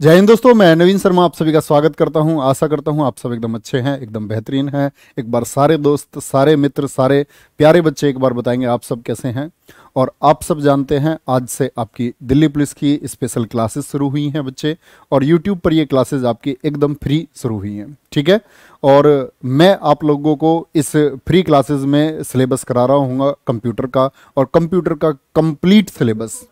जय हिंद दोस्तों, मैं नवीन शर्मा, आप सभी का स्वागत करता हूँ। आशा करता हूँ आप सब एकदम अच्छे हैं, एकदम बेहतरीन हैं। एक बार सारे दोस्त, सारे मित्र, सारे प्यारे बच्चे एक बार बताएँगे आप सब कैसे हैं। और आप सब जानते हैं, आज से आपकी दिल्ली पुलिस की स्पेशल क्लासेस शुरू हुई हैं बच्चे, और यूट्यूब पर ये क्लासेस आपकी एकदम फ्री शुरू हुई हैं, ठीक है? और मैं आप लोगों को इस फ्री क्लासेस में सिलेबस करा रहा हूँ कंप्यूटर का, और कंप्यूटर का कंप्लीट सिलेबस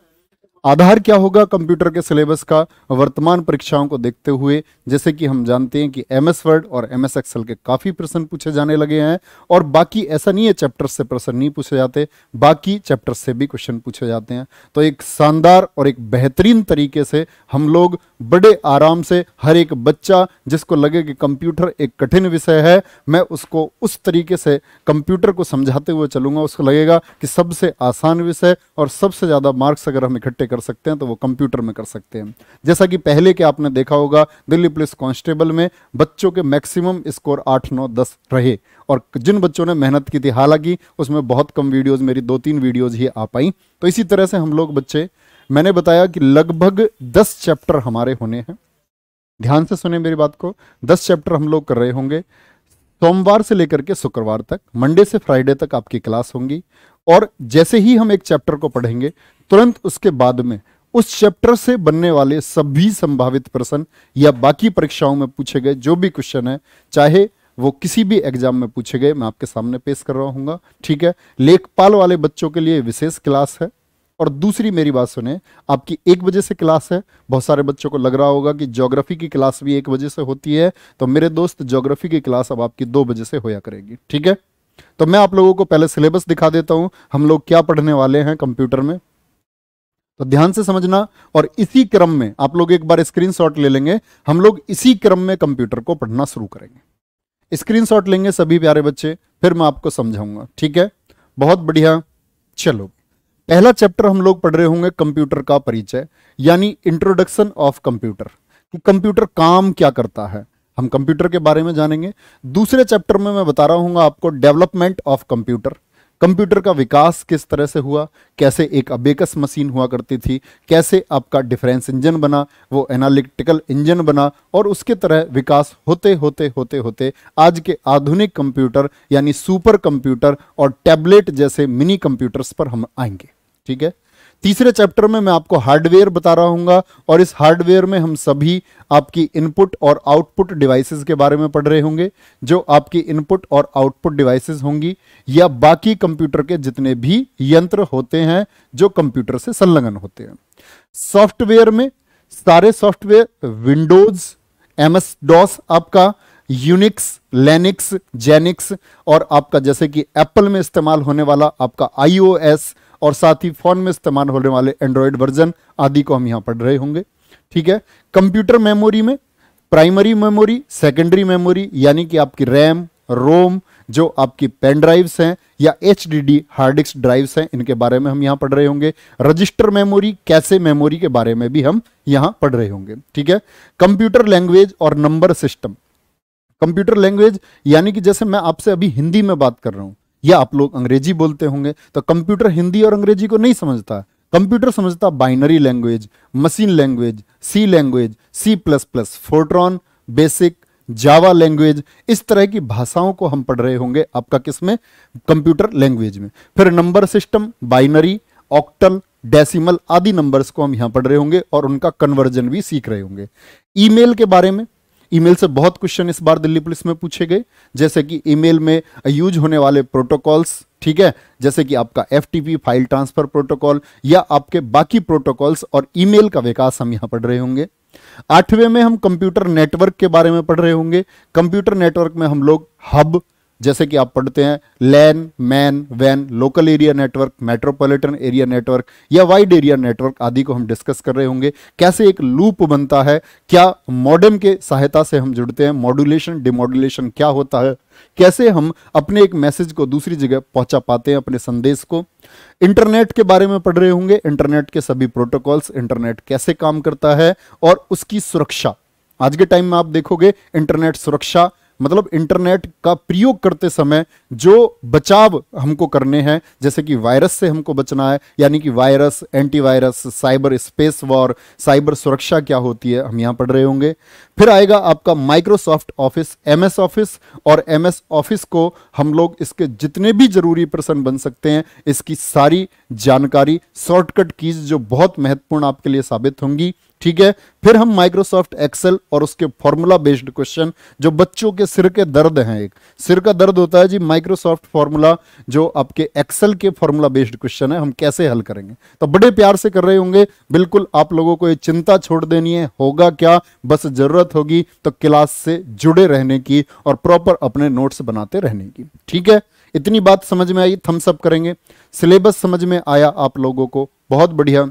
आधार क्या होगा कंप्यूटर के सिलेबस का वर्तमान परीक्षाओं को देखते हुए? जैसे कि हम जानते हैं कि एम एस वर्ड और एम एस एक्सल के काफ़ी प्रश्न पूछे जाने लगे हैं और बाकी ऐसा नहीं है चैप्टर से प्रश्न नहीं पूछे जाते, बाकी चैप्टर से भी क्वेश्चन पूछे जाते हैं। तो एक शानदार और एक बेहतरीन तरीके से हम लोग बड़े आराम से हर एक बच्चा जिसको लगे कि कंप्यूटर एक कठिन विषय है, मैं उसको उस तरीके से कंप्यूटर को समझाते हुए चलूँगा। उसको लगेगा कि सबसे आसान विषय और सबसे ज़्यादा मार्क्स अगर हम इकट्ठे कर सकते हैं तो वो कंप्यूटर में कर सकते हैं। जैसा कि पहले के आपने देखा होगा, दिल्ली पुलिस कांस्टेबल में बच्चों के मैक्सिमम स्कोर आठ, नौ, दस रहे और जिन बच्चों ने मेहनत की थी, हालाँकि उसमें बहुत कम वीडियोज़ मेरी दो तीन वीडियोज़ ही आ पाई। तो इसी तरह से हम लोग बच्चे, मैंने बताया कि लगभग दस चैप्टर हमारे होने हैं। ध्यान से सुने मेरी बात को, दस चैप्टर हम लोग कर रहे होंगे सोमवार से लेकर के शुक्रवार तक, मंडे से फ्राइडे तक आपकी क्लास होंगी और जैसे ही हम एक चैप्टर को पढ़ेंगे तुरंत उसके बाद में उस चैप्टर से बनने वाले सभी संभावित प्रश्न या बाकी परीक्षाओं में पूछे गए जो भी क्वेश्चन है, चाहे वो किसी भी एग्ज़ाम में पूछे गए, मैं आपके सामने पेश कर रहा हूँ ठीक है? लेखपाल वाले बच्चों के लिए विशेष क्लास है। और दूसरी मेरी बात सुने, आपकी एक बजे से क्लास है। बहुत सारे बच्चों को लग रहा होगा कि ज्योग्राफी की क्लास भी एक बजे से होती है तो मेरे दोस्त ज्योग्राफी की क्लास अब आपकी दो बजे से होया करेगी, ठीक है? तो मैं आप लोगों को पहले सिलेबस दिखा देता हूँ, हम लोग क्या पढ़ने वाले हैं कंप्यूटर में? तो ध्यान से समझना और इसी क्रम में आप लोग एक बार स्क्रीनशॉट ले लेंगे। हम लोग इसी क्रम में कंप्यूटर को पढ़ना शुरू करेंगे। स्क्रीनशॉट लेंगे सभी प्यारे बच्चे, फिर मैं आपको समझाऊँगा, ठीक है? बहुत बढ़िया। चलो, पहला चैप्टर हम लोग पढ़ रहे होंगे कंप्यूटर का परिचय, यानी इंट्रोडक्शन ऑफ़ कंप्यूटर कि कंप्यूटर काम क्या करता है। हम कंप्यूटर के बारे में जानेंगे। दूसरे चैप्टर में मैं बता रहा हूँ आपको डेवलपमेंट ऑफ़ कंप्यूटर कंप्यूटर का विकास किस तरह से हुआ? कैसे एक अबेकस मशीन हुआ करती थी? कैसे आपका डिफरेंस इंजन बना? वो एनालिटिकल इंजन बना और उसके तरह विकास होते होते होते होते आज के आधुनिक कंप्यूटर यानी सुपर कंप्यूटर और टैबलेट जैसे मिनी कंप्यूटर्स पर हम आएँगे। ठीक है? तीसरे चैप्टर में मैं आपको हार्डवेयर बता रहा हूँ और इस हार्डवेयर में हम सभी आपकी इनपुट और आउटपुट डिवाइसेस के बारे में पढ़ रहे होंगे, जो आपकी इनपुट और आउटपुट डिवाइसेस होंगी, या बाकी कंप्यूटर के जितने भी यंत्र होते हैं, जो कंप्यूटर से संलग्न होते हैं। सॉफ्टवेयर में सारे software, Windows M S DOS, आपका यूनिक्स, लेनिक्स, जेनिक्स, और आपका जैसे कि एप्पल में इस्तेमाल होने वाला आपका आईओएस और साथ ही फ़ोन में इस्तेमाल होने वाले एंड्रॉयड वर्जन आदि को हम यहाँ पढ़ रहे होंगे। ठीक है? कंप्यूटर मेमोरी में प्राइमरी मेमोरी सेकेंडरी मेमोरी यानी कि आपकी रैम रोम जो आपकी पेन ड्राइव्स हैं या एचडीडी हार्ड डिस्क ड्राइव्स हैं, इनके बारे में हम यहाँ पढ़ रहे होंगे। रजिस्टर मेमोरी कैसे मेमोरी के बारे में भी हम यहाँ पढ़ रहे होंगे। ठीक है? कंप्यूटर लैंग्वेज और नंबर सिस्टम कंप्यूटर लैंग्वेज यानी कि जैसे मैं आपसे अभी हिंदी में बात कर रहा हूँ या आप लोग अंग्रेज़ी बोलते होंगे तो कंप्यूटर हिंदी और अंग्रेज़ी को नहीं समझता। कंप्यूटर समझता binary language, machine language, C language C plus plus Fortran, basic, Java language, इस तरह की भाषाओं को हम पढ़ रहे होंगे आपका किसमें कंप्यूटर लैंग्वेज में। फिर number system, binary, octal, decimal आदि नंबर्स को हम यहाँ पढ़ रहे होंगे और उनका कन्वर्जन भी सीख रहे होंगे। ईमेल के बारे में ईमेल से बहुत क्वेश्चन इस बार दिल्ली पुलिस में पूछे गए। जैसे कि ईमेल में यूज़ होने वाले प्रोटोकॉल्स ठीक है? जैसे कि आपका एफटीपी फ़ाइल ट्रांसफ़र प्रोटोकॉल या आपके बाकी प्रोटोकॉल्स और ईमेल का विकास हम यहाँ पढ़ रहे होंगे। आठवें में हम कंप्यूटर नेटवर्क के बारे में पढ़ रहे होंगे। कंप्यूटर नेटवर्क में हम लोग हब जैसे कि आप पढ़ते हैं, LAN, MAN, van, local area network, metropolitan area network या वाइड एरिया नेटवर्क आदि को हम डिस्कस कर रहे होंगे। कैसे एक लूप बनता है, क्या मॉडेम के सहायता से हम जुड़ते हैं, मॉड्यूलेशन, डिमॉड्यूलेशन क्या होता है, कैसे हम अपने एक मैसेज को दूसरी जगह पहुँचा पाते हैं अपने संदेश को। इंटरनेट के बारे में पढ़ रहे होंगे, इंटरनेट के सभी प्रोटोकॉल्स, इंटरनेट कैसे काम करता है और उसकी सुरक्षा। आज के टाइम में आप देखोगे, इंटरनेट सुरक्षा मतलब इंटरनेट का प्रयोग करते समय जो बचाव हमको करने हैं, जैसे कि वायरस से हमको बचना है, यानी कि virus, antivirus, cyber space war, cyber सुरक्षा क्या होती है, हम यहाँ पढ़ रहे होंगे। फिर आएगा आपका माइक्रोसॉफ्ट ऑफ़िस, एमएस ऑफ़िस, और एमएस ऑफ़िस को हम लोग इसके जितने भी ज़रूरी पर्सन बन सकते हैं, इसकी सारी जानकारी, शॉर्टकट कीज जो बहुत महत्वपूर्ण आपके लिए साबित होंगी। ठीक है? फिर हम माइक्रोसॉफ्ट एक्सेल और उसके फॉर्मूला बेस्ड क्वेश्चन जो बच्चों के सिर के दर्द हैं एक। सिर का दर्द होता है जी माइक्रोसॉफ्ट फॉर्मूला जो आपके एक्सेल के फॉर्मूला बेस्ड क्वेश्चन है, हम कैसे हल करेंगे? तो बड़े प्यार से कर रहे होंगे। बिल्कुल आप लोगों को ये चिंता छोड़ देनी है। होगा क्या? बस ज़रूरत होगी तो क्लास से जुड़े रहने की और प्रॉपर अपने नोट्स बनाते रहने की। ठीक है? इतनी बात समझ में आई थम्सअप करेंगे। सिलेबस समझ में आया आप लोगों को। बहुत बढ़िया।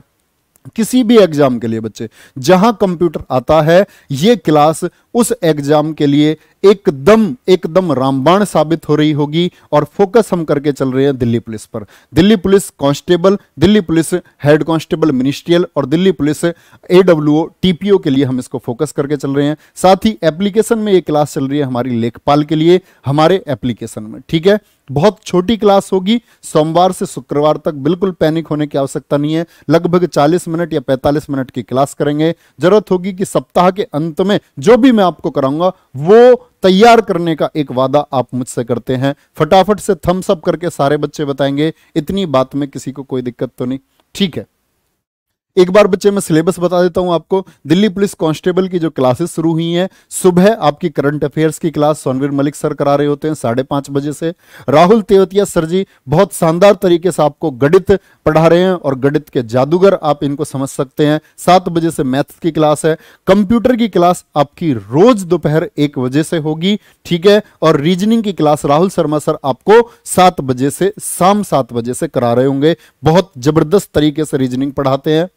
किसी भी एग्ज़ाम के लिए बच्चे जहाँ कंप्यूटर आता है ये क्लास उस एग्ज़ाम के लिए एकदम एकदम रामबाण साबित हो रही होगी और फोकस हम करके चल रहे हैं दिल्ली पुलिस पर। Delhi police constable Delhi police head constable ministerial और दिल्ली पुलिस एडब्ल्यूओ टीपीओ के लिए हम इसको फोकस करके चल रहे हैं। साथ ही एप्लीकेशन में ये क्लास चल रही है हमारी लेखपाल के लिए, हमारे एप्लीकेशन में। ठीक है? बहुत छोटी क्लास होगी, सोमवार से शुक्रवार तक बिल्कुल पैनिक होने की आवश्यकता नहीं है। लगभग 40 मिनट या 45 मिनट की क्लास करेंगे। ज़रूरत होगी कि सप्ताह के अंत में जो भी मैं आपको कराऊँगा, वो तैयार करने का एक वादा आप मुझसे करते हैं। फटाफट से थम्सअप करके सारे बच्चे बताएँगे, इतनी बात में किसी को कोई दिक्कत तो नहीं। ठीक है। एक बार बच्चे, मैं सिलेबस बता देता हूँ आपको। दिल्ली पुलिस कांस्टेबल की जो क्लासेस शुरू हुई हैं, सुबह आपकी करंट अफेयर्स की क्लास सोनवीर मलिक सर करा रहे होते हैं, साढ़े पाँच बजे से। राहुल तेवतिया सर जी, बहुत शानदार तरीके से आपको गणित पढ़ा रहे हैं और गणित के जादूगर आप इनको समझ सकते हैं। सात बजे से मैथ्स की क्लास है। कंप्यूटर की क्लास आपकी रोज दोपहर एक बजे से होगी, ठीक है? और रीजनिंग की क्लास राहुल शर्मा सर आपको सात बजे से, शाम सात बजे से करा रहे होंगे। बहुत ज़बरदस्त तरीके से रीजनिंग पढ़ाते हैं।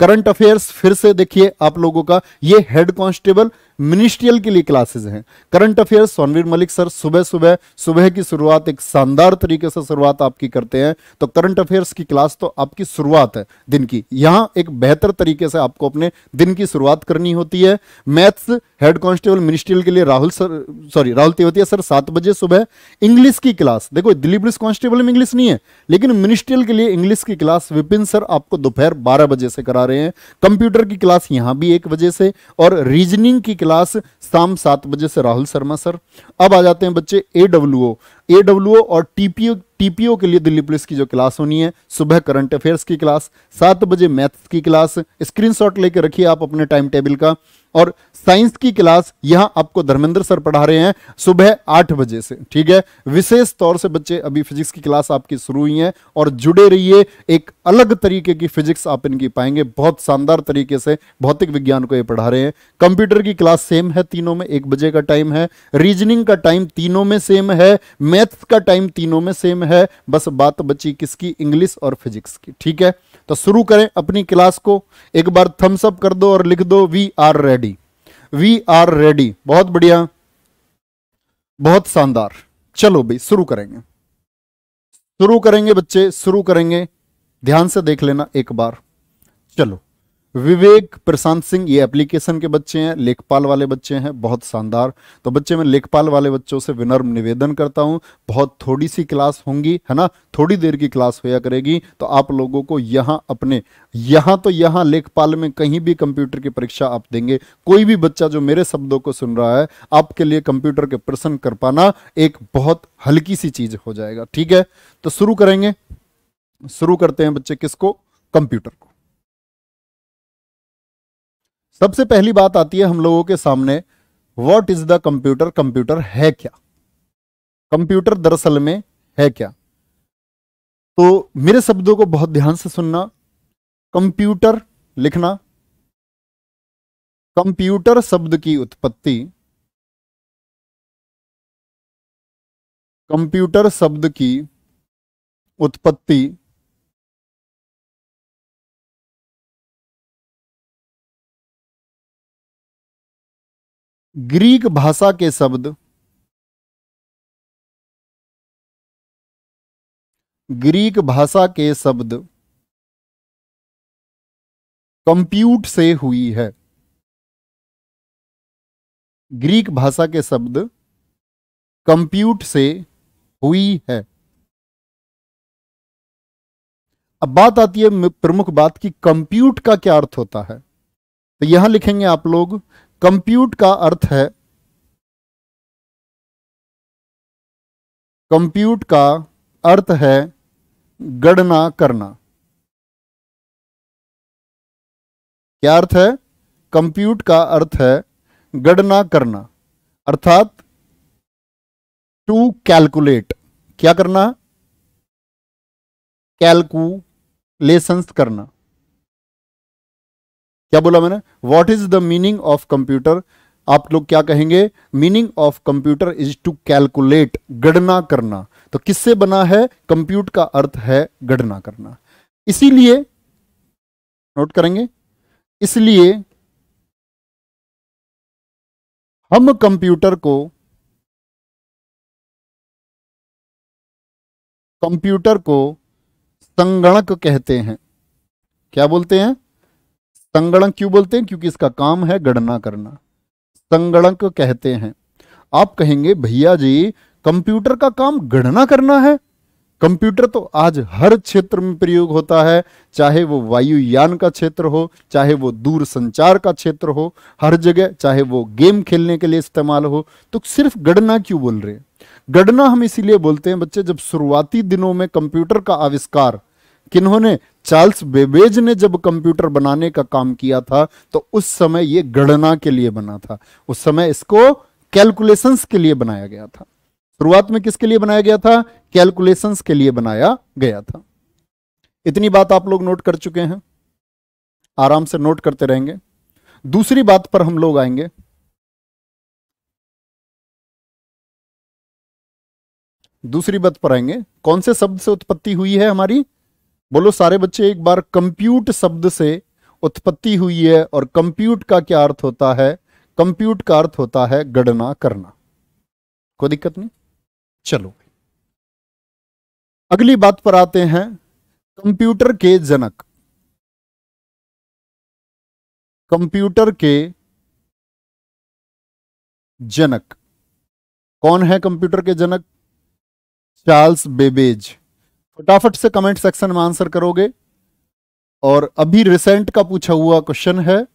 करंट अफेयर्स फिर से देखिए आप लोगों का, ये हेड कांस्टेबल मिनिस्ट्रियल के लिए क्लासेस हैं। Current affairs, Sonveer Malik sir, सुबह सुबह सुबह की शुरुआत एक शानदार तरीके से शुरुआत आपकी करते हैं। तो करंट अफेयर्स की क्लास तो आपकी शुरुआत है दिन की। यहाँ एक बेहतर तरीके से आपको अपने दिन की शुरुआत करनी होती है। मैथ्स हेड कांस्टेबल मिनिस्ट्रियल के लिए Rahul sir sorry Rahul Tewatia sir सात बजे सुबह इंग्लिश की क्लास। देखो, दिल्ली पुलिस कांस्टेबल में इंग्लिश नहीं है, लेकिन मिनिस्ट्रियल के लिए इंग्लिश की क्लास विपिन सर आपको दोपहर बारह बजे से करा रहे हैं। कंप्यूटर की क्लास यहाँ भी एक बजे से, और रीजनिंग की क्लास शाम सात बजे से राहुल शर्मा सर। अब आ जाते हैं बच्चे ए ए डब्ल्यू और टीपीओ टीपीओ के लिए दिल्ली पुलिस की जो क्लास होनी है, सुबह करंट अफेयर्स की क्लास, सात बजे मैथ्स की क्लास, स्क्रीनशॉट लेके रखिए आप अपने टाइम टेबल का, और साइंस की क्लास यहाँ आपको धर्मेंद्र सर पढ़ा रहे हैं सुबह आठ बजे से, ठीक है? विशेष तौर से बच्चे, अभी फिजिक्स की क्लास आपकी शुरू हुई है, और जुड़े रहिए, एक अलग तरीके की फिजिक्स आप इनकी पाएँगे, बहुत शानदार तरीके से, भौतिक विज्ञान को ये पढ़ा रहे हैं। कंप्यूटर की क्लास सेम है, तीनों में एक बजे का टाइम है, रीजनिंग का टाइम तीनों में सेम है मैथ्स का टाइम तीनों में सेम है, बस बात बची किसकी? इंग्लिश और फिजिक्स की, ठीक है? तो शुरू करें अपनी क्लास को। एक बार थम्स अप कर दो और लिख दो we are ready we are ready बहुत बढ़िया। बहुत शानदार। चलो भाई, शुरू करेंगे। शुरू करेंगे बच्चे, शुरू करेंगे। ध्यान से देख लेना एक बार। चलो। विवेक प्रशांत सिंह, ये एप्लीकेशन के बच्चे हैं, लेखपाल वाले बच्चे हैं, बहुत शानदार। तो बच्चे, मैं लेखपाल वाले बच्चों से विनर्म निवेदन करता हूँ, बहुत थोड़ी सी क्लास होंगी, है ना? थोड़ी देर की क्लास होया करेगी तो आप लोगों को यहाँ अपने, यहाँ तो यहाँ लेखपाल में कहीं भी कंप्यूटर की परीक्षा आप देंगे। कोई भी बच्चा जो मेरे शब्दों को सुन रहा है, आपके लिए कंप्यूटर के प्रश्न कर पाना एक बहुत हल्की सी चीज़ हो जाएगा, ठीक है? तो शुरू करेंगे। शुरू करते हैं बच्चे किसको? कंप्यूटर को। सबसे पहली बात आती है हम लोगों के सामने what is the computer computer है क्या? कंप्यूटर दरअसल में है क्या? तो मेरे शब्दों को बहुत ध्यान से सुनना कंप्यूटर लिखना कंप्यूटर शब्द की उत्पत्ति कंप्यूटर शब्द की उत्पत्ति ग्रीक भाषा के शब्द ग्रीक भाषा के शब्द कंप्यूट से हुई है। ग्रीक भाषा के शब्द कंप्यूट से हुई है। अब बात आती है प्रमुख बात की कंप्यूट का क्या अर्थ होता है? तो यहाँ लिखेंगे आप लोग कंप्यूट का अर्थ है कंप्यूट का अर्थ है गणना करना। क्या अर्थ है? कंप्यूट का अर्थ है गणना करना। अर्थात टू कैलकुलेट क्या करना? कैलकुलेशंस करना। क्या बोला मैंने? What is the meaning of computer आप लोग क्या कहेंगे? Meaning of computer is to calculate गणना करना। तो किससे बना है? कंप्यूट का अर्थ है गणना करना। इसीलिए नोट करेंगे, इसलिए हम कंप्यूटर को कंप्यूटर को संगणक कहते हैं। क्या बोलते हैं? संगणक क्यों बोलते हैं? क्योंकि इसका काम है गणना करना। संगणक कहते हैं। आप कहेंगे, भैया जी, कंप्यूटर का काम गणना करना है? कंप्यूटर तो आज हर क्षेत्र में प्रयोग होता है, चाहे वो वायुयान का क्षेत्र हो, चाहे वो दूर संचार का क्षेत्र हो, हर जगह, चाहे वो गेम खेलने के लिए इस्तेमाल हो। तो सिर्फ़ गणना क्यों बोल रहे हैं? गणना हम इसीलिए बोलते हैं, बच्चे, जब शुरुआती दिनों में कंप्यूटर का आविष्कार किन्होंने चार्ल्स बेबेज ने जब कंप्यूटर बनाने का काम किया था तो उस समय ये गणना के लिए बना था। उस समय इसको कैलकुलेशंस के लिए बनाया गया था। शुरुआत में किसके लिए बनाया गया था? कैलकुलेशंस के लिए बनाया गया था। इतनी बात आप लोग नोट कर चुके हैं। आराम से नोट करते रहेंगे। दूसरी बात पर हम लोग आएँगे। दूसरी बात पर आएँगे। कौन से शब्द से उत्पत्ति हुई है हमारी? बोलो, सारे बच्चे एक बार कंप्यूट शब्द से उत्पत्ति हुई है और कंप्यूट का क्या अर्थ होता है? कंप्यूट का अर्थ होता है गणना करना। कोई दिक्कत नहीं? चलो। अगली बात पर आते हैं कंप्यूटर के जनक। कंप्यूटर के जनक। कौन है कंप्यूटर के जनक? Charles Babbage. फटाफट से कमेंट सेक्शन में आंसर करोगे। और अभी रिसेंट का पूछा हुआ क्वेश्चन है।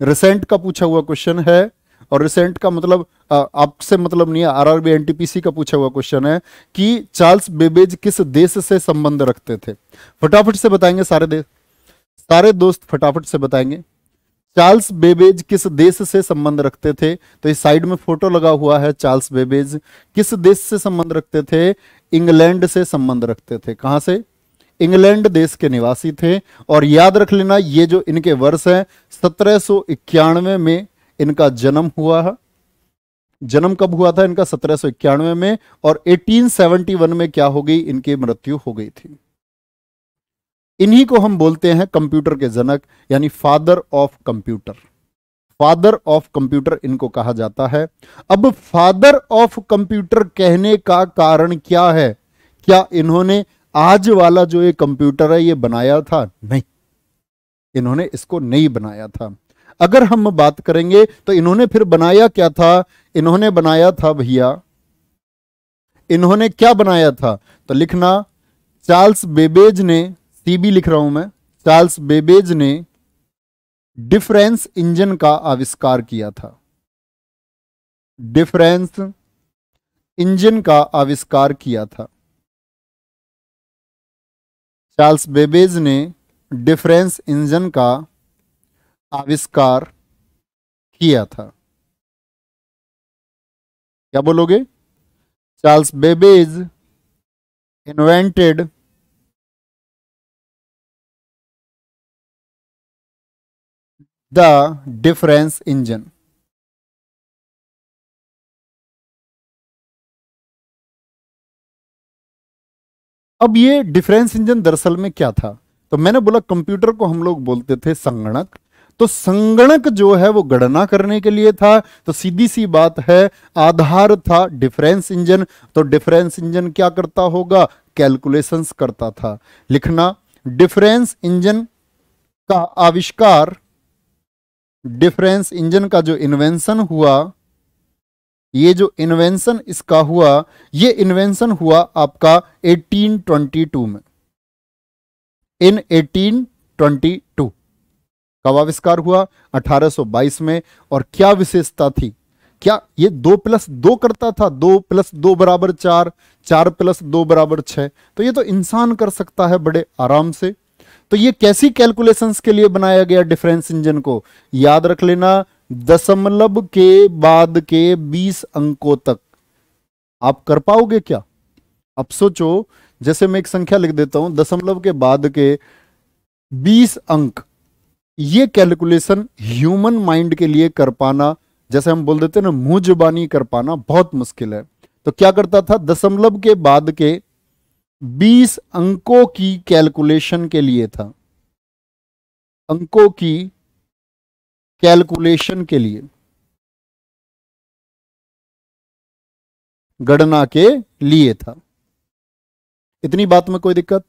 रिसेंट का पूछा हुआ क्वेश्चन है। और रिसेंट का मतलब आपसे मतलब नहीं आरआरबी एनटीपीसी का पूछा हुआ क्वेश्चन है कि चार्ल्स बेबेज किस देश से संबंध रखते थे? फटाफट से बताएँगे सारे देश सारे दोस्त फटाफट से बताएँगे। चार्ल्स बेबेज किस देश से संबंध रखते थे? तो इस साइड में फ़ोटो लगा हुआ है चार्ल्स बेबेज किस देश से संबंध रखते थे? इंग्लैंड से संबंध रखते थे। कहाँ से? इंग्लैंड देश के निवासी थे। और याद रख लेना, ये जो इनके वर्ष है, सत्रह में इनका जन्म हुआ है। जन्म कब हुआ था इनका? सत्रह में। और 1871 में क्या हो गई? इनकी मृत्यु हो गई थी। इन्हीं को हम बोलते हैं कंप्यूटर के जनक, यानी father of computer. Father of computer इनको कहा जाता है। अब फादर ऑफ़ कंप्यूटर कहने का कारण क्या है? क्या इन्होंने आज वाला जो ये कंप्यूटर है, ये बनाया था? नहीं। इन्होंने इसको नहीं बनाया था। अगर हम बात करेंगे तो इन्होंने फिर बनाया क्या था? इन्होंने बनाया था भैया। इन्होंने क्या बनाया था? तो लिखना, चार्ल्स बेबेज ने सीबी लिख रहा हूँ मैं, चार्ल्स बेबेज ने डिफरेंस इंजन का आविष्कार किया था। डिफरेंस इंजन का आविष्कार किया था। चार्ल्स बेबेज ने डिफरेंस इंजन का आविष्कार किया था। क्या बोलोगे? Charles Babbage invented the difference engine अब ये डिफरेंस इंजन दरअसल में क्या था? तो मैंने बोला कंप्यूटर को हम लोग बोलते थे संगणक। तो संगणक जो है, वो गणना करने के लिए था। तो सीधी सी बात है, आधार था डिफरेंस इंजन तो डिफरेंस इंजन क्या करता होगा? कैलकुलेशंस करता था। लिखना डिफरेंस इंजन का आविष्कार डिफरेंस इंजन का जो इन्वेंशन हुआ, ये जो इन्वेंशन इसका हुआ, ये इन्वेंशन हुआ आपका 1822 में। इन 1822 कब आविष्कार हुआ 1822 में और क्या विशेषता थी? क्या ये दो प्लस दो करता था? दो प्लस दो बराबर चार चार प्लस दो बराबर छह। तो ये तो इंसान कर सकता है बड़े आराम से। तो ये कैसी कैलकुलेशंस के लिए बनाया गया डिफरेंस इंजन को? याद रख लेना, दशमलव के बाद के 20 अंकों तक। आप कर पाओगे क्या? अब सोचो, जैसे मैं एक संख्या लिख देता हूँ, दशमलव के बाद के 20 अंक। ये कैलकुलेशन ह्यूमन माइंड के लिए कर पाना, जैसे हम बोल देते हैं ना, मुँह जुबानी कर पाना बहुत मुश्किल है। तो क्या करता था? दशमलव के बाद के 20 अंकों की कैलकुलेशन के लिए था। अंकों की कैलकुलेशन के लिए। गणना के लिए था। इतनी बात में कोई दिक्कत?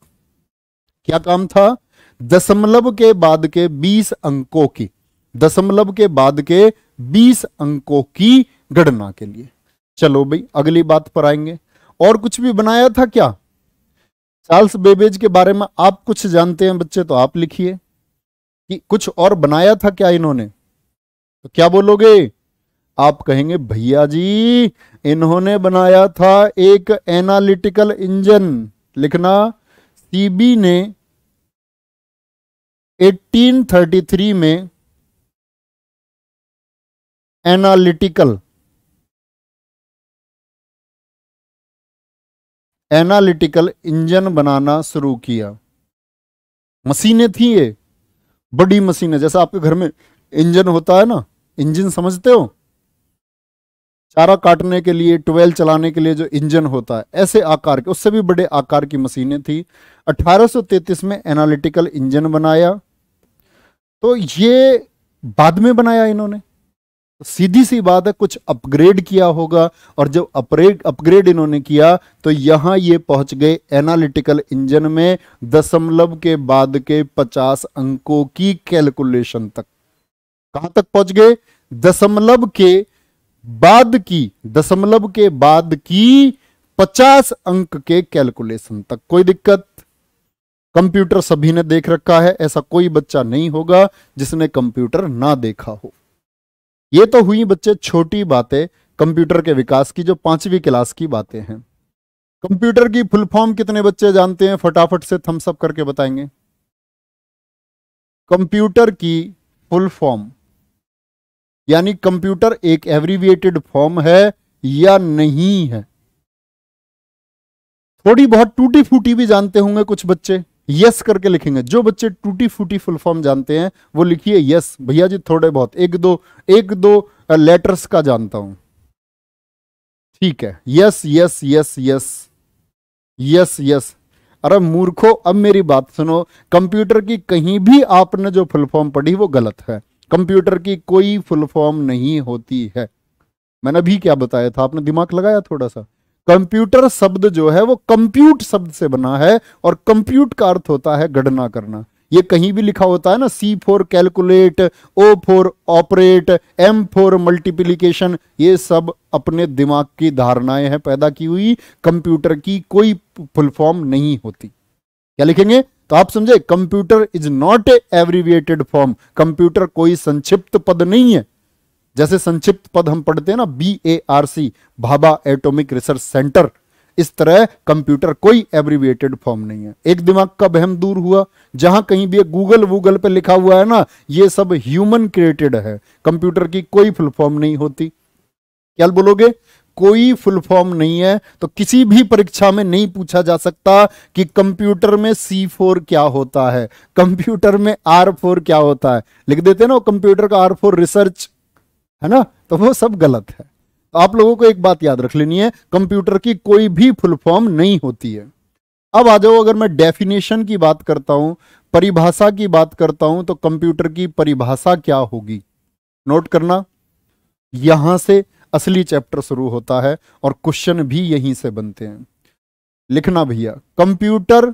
क्या काम था? दशमलव के बाद के 20 अंकों की, दशमलव के बाद के 20 अंकों की गणना के लिए। चलो भाई, अगली बात पर आएँगे। और कुछ भी बनाया था क्या? चार्ल्स बेबेज के बारे में आप कुछ जानते हैं बच्चे तो आप लिखिए कि कुछ और बनाया था क्या इन्होंने? तो क्या बोलोगे? आप कहेंगे, भैया जी, इन्होंने बनाया था एक एनालिटिकल इंजन। लिखना, सीबी ने 1833 में एनालिटिकल एनालिटिकल इंजन बनाना शुरू किया। मशीनें थी ये, बड़ी मशीनें, जैसा आपके घर में इंजन होता है ना, इंजन समझते हो? चारा काटने के लिए, ट्वेल चलाने के लिए जो इंजन होता है, ऐसे आकार के, उससे भी बड़े आकार की मशीनें थी। 1833 में एनालिटिकल इंजन बनाया। तो ये बाद में बनाया इन्होंने। सीधी सी बात है, कुछ अपग्रेड किया होगा और जब अपग्रेड अपग्रेड इन्होंने किया तो यहाँ ये पहुँच गए एनालिटिकल इंजन में दशमलव के बाद के 50 अंकों की कैलकुलेशन तक। कहाँ तक पहुँच गए? दशमलव के बाद की, दशमलव के बाद की 50 अंक के कैलकुलेशन तक। कोई दिक्कत? कंप्यूटर सभी ने देख रखा है, ऐसा कोई बच्चा नहीं होगा जिसने कंप्यूटर ना देखा हो। ये तो हुई बच्चे छोटी बातें कंप्यूटर के विकास की, जो पांचवी क्लास की बातें हैं। कंप्यूटर की फुल फॉर्म कितने बच्चे जानते हैं? फटाफट से थम्सअप करके बताएँगे। कंप्यूटर की फुल फॉर्म, यानी कंप्यूटर एक एवरीविएटेड फॉर्म है या नहीं है? थोड़ी बहुत टूटी फूटी भी जानते होंगे कुछ बच्चे। यस करके लिखेंगे। जो बच्चे टूटी फूटी फुल फॉर्म जानते हैं, वो लिखिए यस भैया जी, थोड़े बहुत, एक दो एक दो लेटर्स का जानता हूँ। ठीक है। Yes yes yes yes yes yes अरे मूर्खो, अब मेरी बात सुनो। कंप्यूटर की कहीं भी आपने जो फुल फॉर्म पढ़ी, वो गलत है। कंप्यूटर की कोई फुल फॉर्म नहीं होती है। मैंने भी क्या बताया था? आपने दिमाग लगाया थोड़ा सा? कंप्यूटर शब्द जो है वो कंप्यूट शब्द से बना है और कंप्यूट का अर्थ होता है गणना करना। ये कहीं भी लिखा होता है ना C four calculate O four operate M four multiplication ये सब अपने दिमाग की धारणाएँ हैं पैदा की हुई। कंप्यूटर की कोई फुल फॉर्म नहीं होती। क्या लिखेंगे? तो आप समझे, computer is not a abbreviated form computer कोई संक्षिप्त पद नहीं है। जैसे संक्षिप्त पद हम पढ़ते हैं ना B A R C Bhabha atomic research centre इस तरह कंप्यूटर कोई एब्रीविएटेड फॉर्म नहीं है। एक दिमाग का बहम दूर हुआ, जहाँ कहीं भी गूगल वूगल पे लिखा हुआ है ना, ये सब ह्यूमन क्रिएटेड है। कंप्यूटर की कोई फुल फॉर्म नहीं होती। क्या बोलोगे? कोई फुल फॉर्म नहीं है तो किसी भी परीक्षा में नहीं पूछा जा सकता कि कंप्यूटर में सी फोर क्या होता है। कंप्यूटर में आर फोर क्या होता है। लिख देते ना कंप्यूटर का आर फोर रिसर्च है ना? तो वो सब गलत है। तो आप लोगों को एक बात याद रख लेनी है, कंप्यूटर की कोई भी फुल फॉर्म नहीं होती है। अब आ जाओ, अगर मैं डेफिनेशन की बात करता हूँ, परिभाषा की बात करता हूँ तो कंप्यूटर की परिभाषा क्या होगी? नोट करना। यहाँ से असली चैप्टर शुरू होता है और क्वेश्चन भी यहीं से बनते हैं। लिखना भैया, कंप्यूटर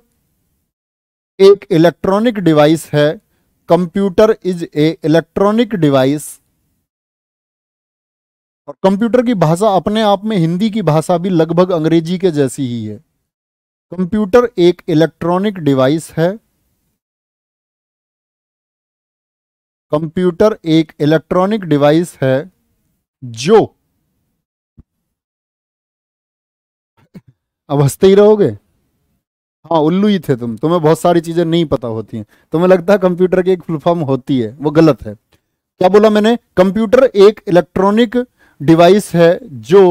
एक इलेक्ट्रॉनिक डिवाइस है। Computer is a electronic device. और कंप्यूटर की भाषा अपने आप में हिंदी की भाषा भी लगभग अंग्रेज़ी के जैसी ही है। कंप्यूटर एक इलेक्ट्रॉनिक डिवाइस है। कंप्यूटर एक इलेक्ट्रॉनिक डिवाइस है जो अब हँसते ही रहोगे? हाँ उल्लू ही थे तुम। तुम्हें बहुत सारी चीज़ें नहीं पता होती हैं। तुम्हें लगता है कंप्यूटर की एक फुल फॉर्म होती है। वो गलत है। क्या बोला मैंने? कंप्यूटर एक इलेक्ट्रॉनिक डिवाइस है जो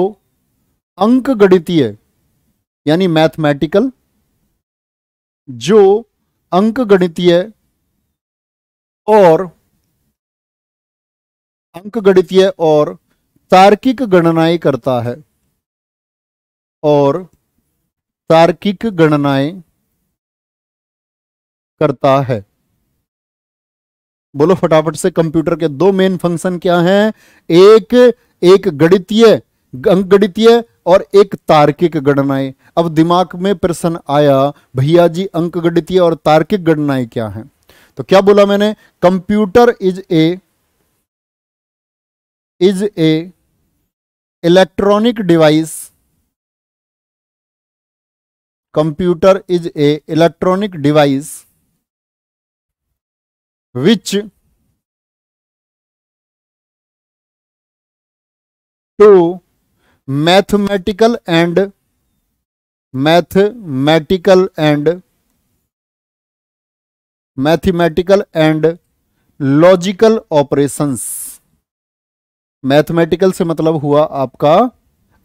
अंक गणितीय यानी मैथमेटिकल जो अंक गणितीय और अंक गणितीय और तार्किक गणनाएँ करता है और तार्किक गणनाएँ करता है। बोलो फटाफट से, कंप्यूटर के दो मेन फ़ंक्शन क्या हैं? एक एक गणितीय अंक गणितीय और एक तार्किक गणनाएँ। अब दिमाग में प्रश्न आया, भैया जी अंक गणितीय और तार्किक गणनाएँ क्या हैं? तो क्या बोला मैंने? Computer is a is a electronic device, computer is a electronic device, which to mathematical and mathematical and mathematical and logical operations. Mathematical से मतलब हुआ आपका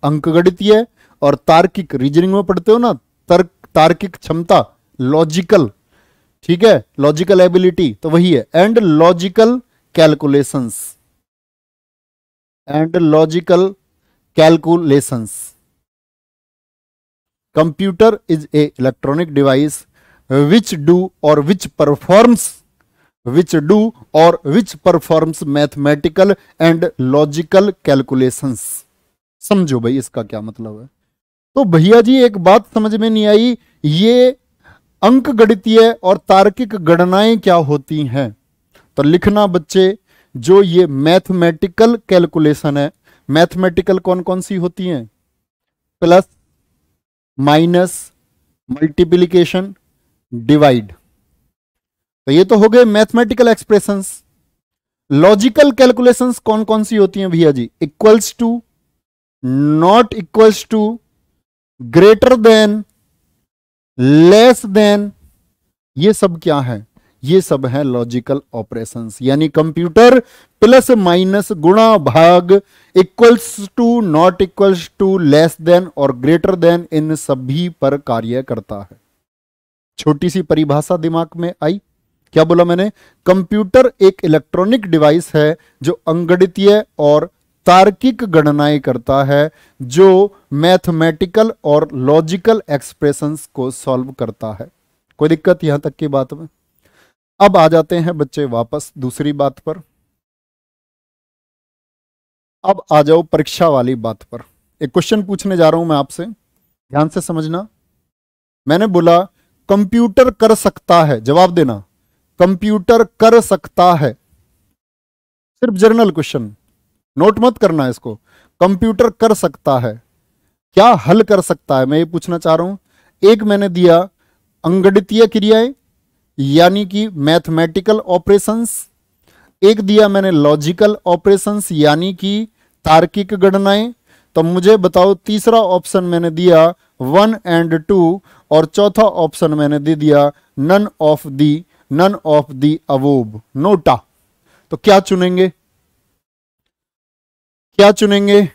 अंकगणितीय और तार्किक। रीजनिंग में पढ़ते हो ना? तर्क, तार्किक क्षमता लॉजिकल ठीक है? लॉजिकल एबिलिटी तो वही है। And logical calculations and logical calculations computer is a electronic device which do और विच परफॉर्म्स विच डू और which performs mathematical and logical calculations समझो भाई, इसका क्या मतलब है? तो भैया जी, एक बात समझ में नहीं आई, ये अंक गणितीय और तार्किक गणनाएँ क्या होती हैं? तो लिखना बच्चे जो ये मैथमेटिकल कैलकुलेशन है मैथमेटिकल कौन कौन सी होती हैं? प्लस माइनस मल्टीप्लीकेशन डिवाइड तो ये तो हो गए मैथमेटिकल एक्सप्रेशंस लॉजिकल कैलकुलेशंस कौन कौन सी होती हैं भैया जी? Equals to not equals to greater than less than ये सब क्या है? ये सब है लॉजिकल ऑपरेशंस यानी कंप्यूटर प्लस माइनस गुणा भाग equals to not equals to less than और ग्रेटर देन इन सभी पर कार्य करता है। छोटी सी परिभाषा दिमाग में आई। क्या बोला मैंने? कंप्यूटर एक इलेक्ट्रॉनिक डिवाइस है जो अंगणितीय और तार्किक गणनाएँ करता है, जो मैथमेटिकल और लॉजिकल एक्सप्रेशंस को सॉल्व करता है। कोई दिक्कत यहाँ तक की बात में? अब आ जाते हैं बच्चे वापस दूसरी बात पर। अब आ जाओ परीक्षा वाली बात पर। एक क्वेश्चन पूछने जा रहा हूँ मैं आपसे। ध्यान से समझना। मैंने बोला, कंप्यूटर कर सकता है। जवाब देना। कंप्यूटर कर सकता है। सिर्फ़ जर्नल क्वेश्चन नोट मत करना इसको। कंप्यूटर कर सकता है। क्या हल कर सकता है? मैं ये पूछना चाह रहा हूँ। एक मैंने दिया, अंगणितीय क्रियाएँ। यानी कि मैथमेटिकल ऑपरेशंस। एक दिया मैंने लॉजिकल ऑपरेशंस, यानी कि तार्किक गणनाएँ। तो मुझे बताओ, तीसरा ऑप्शन मैंने दिया वन एंड टू, और चौथा ऑप्शन मैंने दे दिया none of the none of the above NOTA. तो क्या चुनेंगे? क्या चुनेंगे?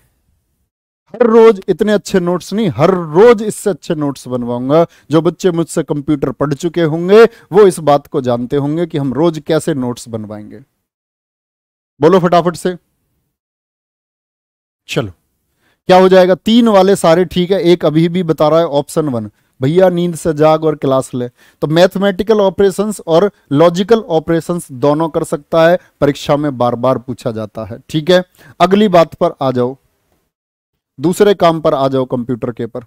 हर रोज इतने अच्छे नोट्स नहीं, हर रोज इससे अच्छे नोट्स बनवाऊँगा। जो बच्चे मुझसे कंप्यूटर पढ़ चुके होंगे, वो इस बात को जानते होंगे कि हम रोज कैसे नोट्स बनवाएँगे। बोलो फटाफट से। चलो। क्या हो जाएगा? तीन वाले सारे ठीक है, एक अभी भी बता रहा है ऑप्शन वन भैया, नींद से जाग और क्लास ले। तो मैथमेटिकल ऑपरेशंस और लॉजिकल ऑपरेशंस दोनों कर सकता है, परीक्षा में बार बार पूछा जाता है। ठीक है? अगली बात पर आ जाओ। दूसरे काम पर आ जाओ कंप्यूटर के पर।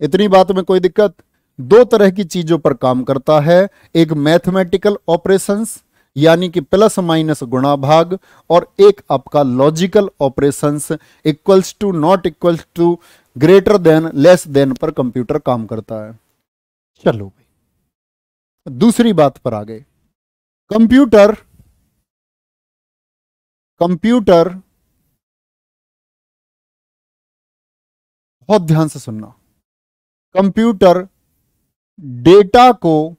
इतनी बात में कोई दिक्कत? दो तरह की चीज़ों पर काम करता है, एक मैथमेटिकल ऑपरेशंस यानी कि प्लस माइनस गुणा भाग, और एक आपका logical operations equals to not equals to greater than less than पर कंप्यूटर काम करता है। चलो भाई। दूसरी बात पर आ गए कंप्यूटर कंप्यूटर बहुत ध्यान से सुनना। कंप्यूटर डेटा को,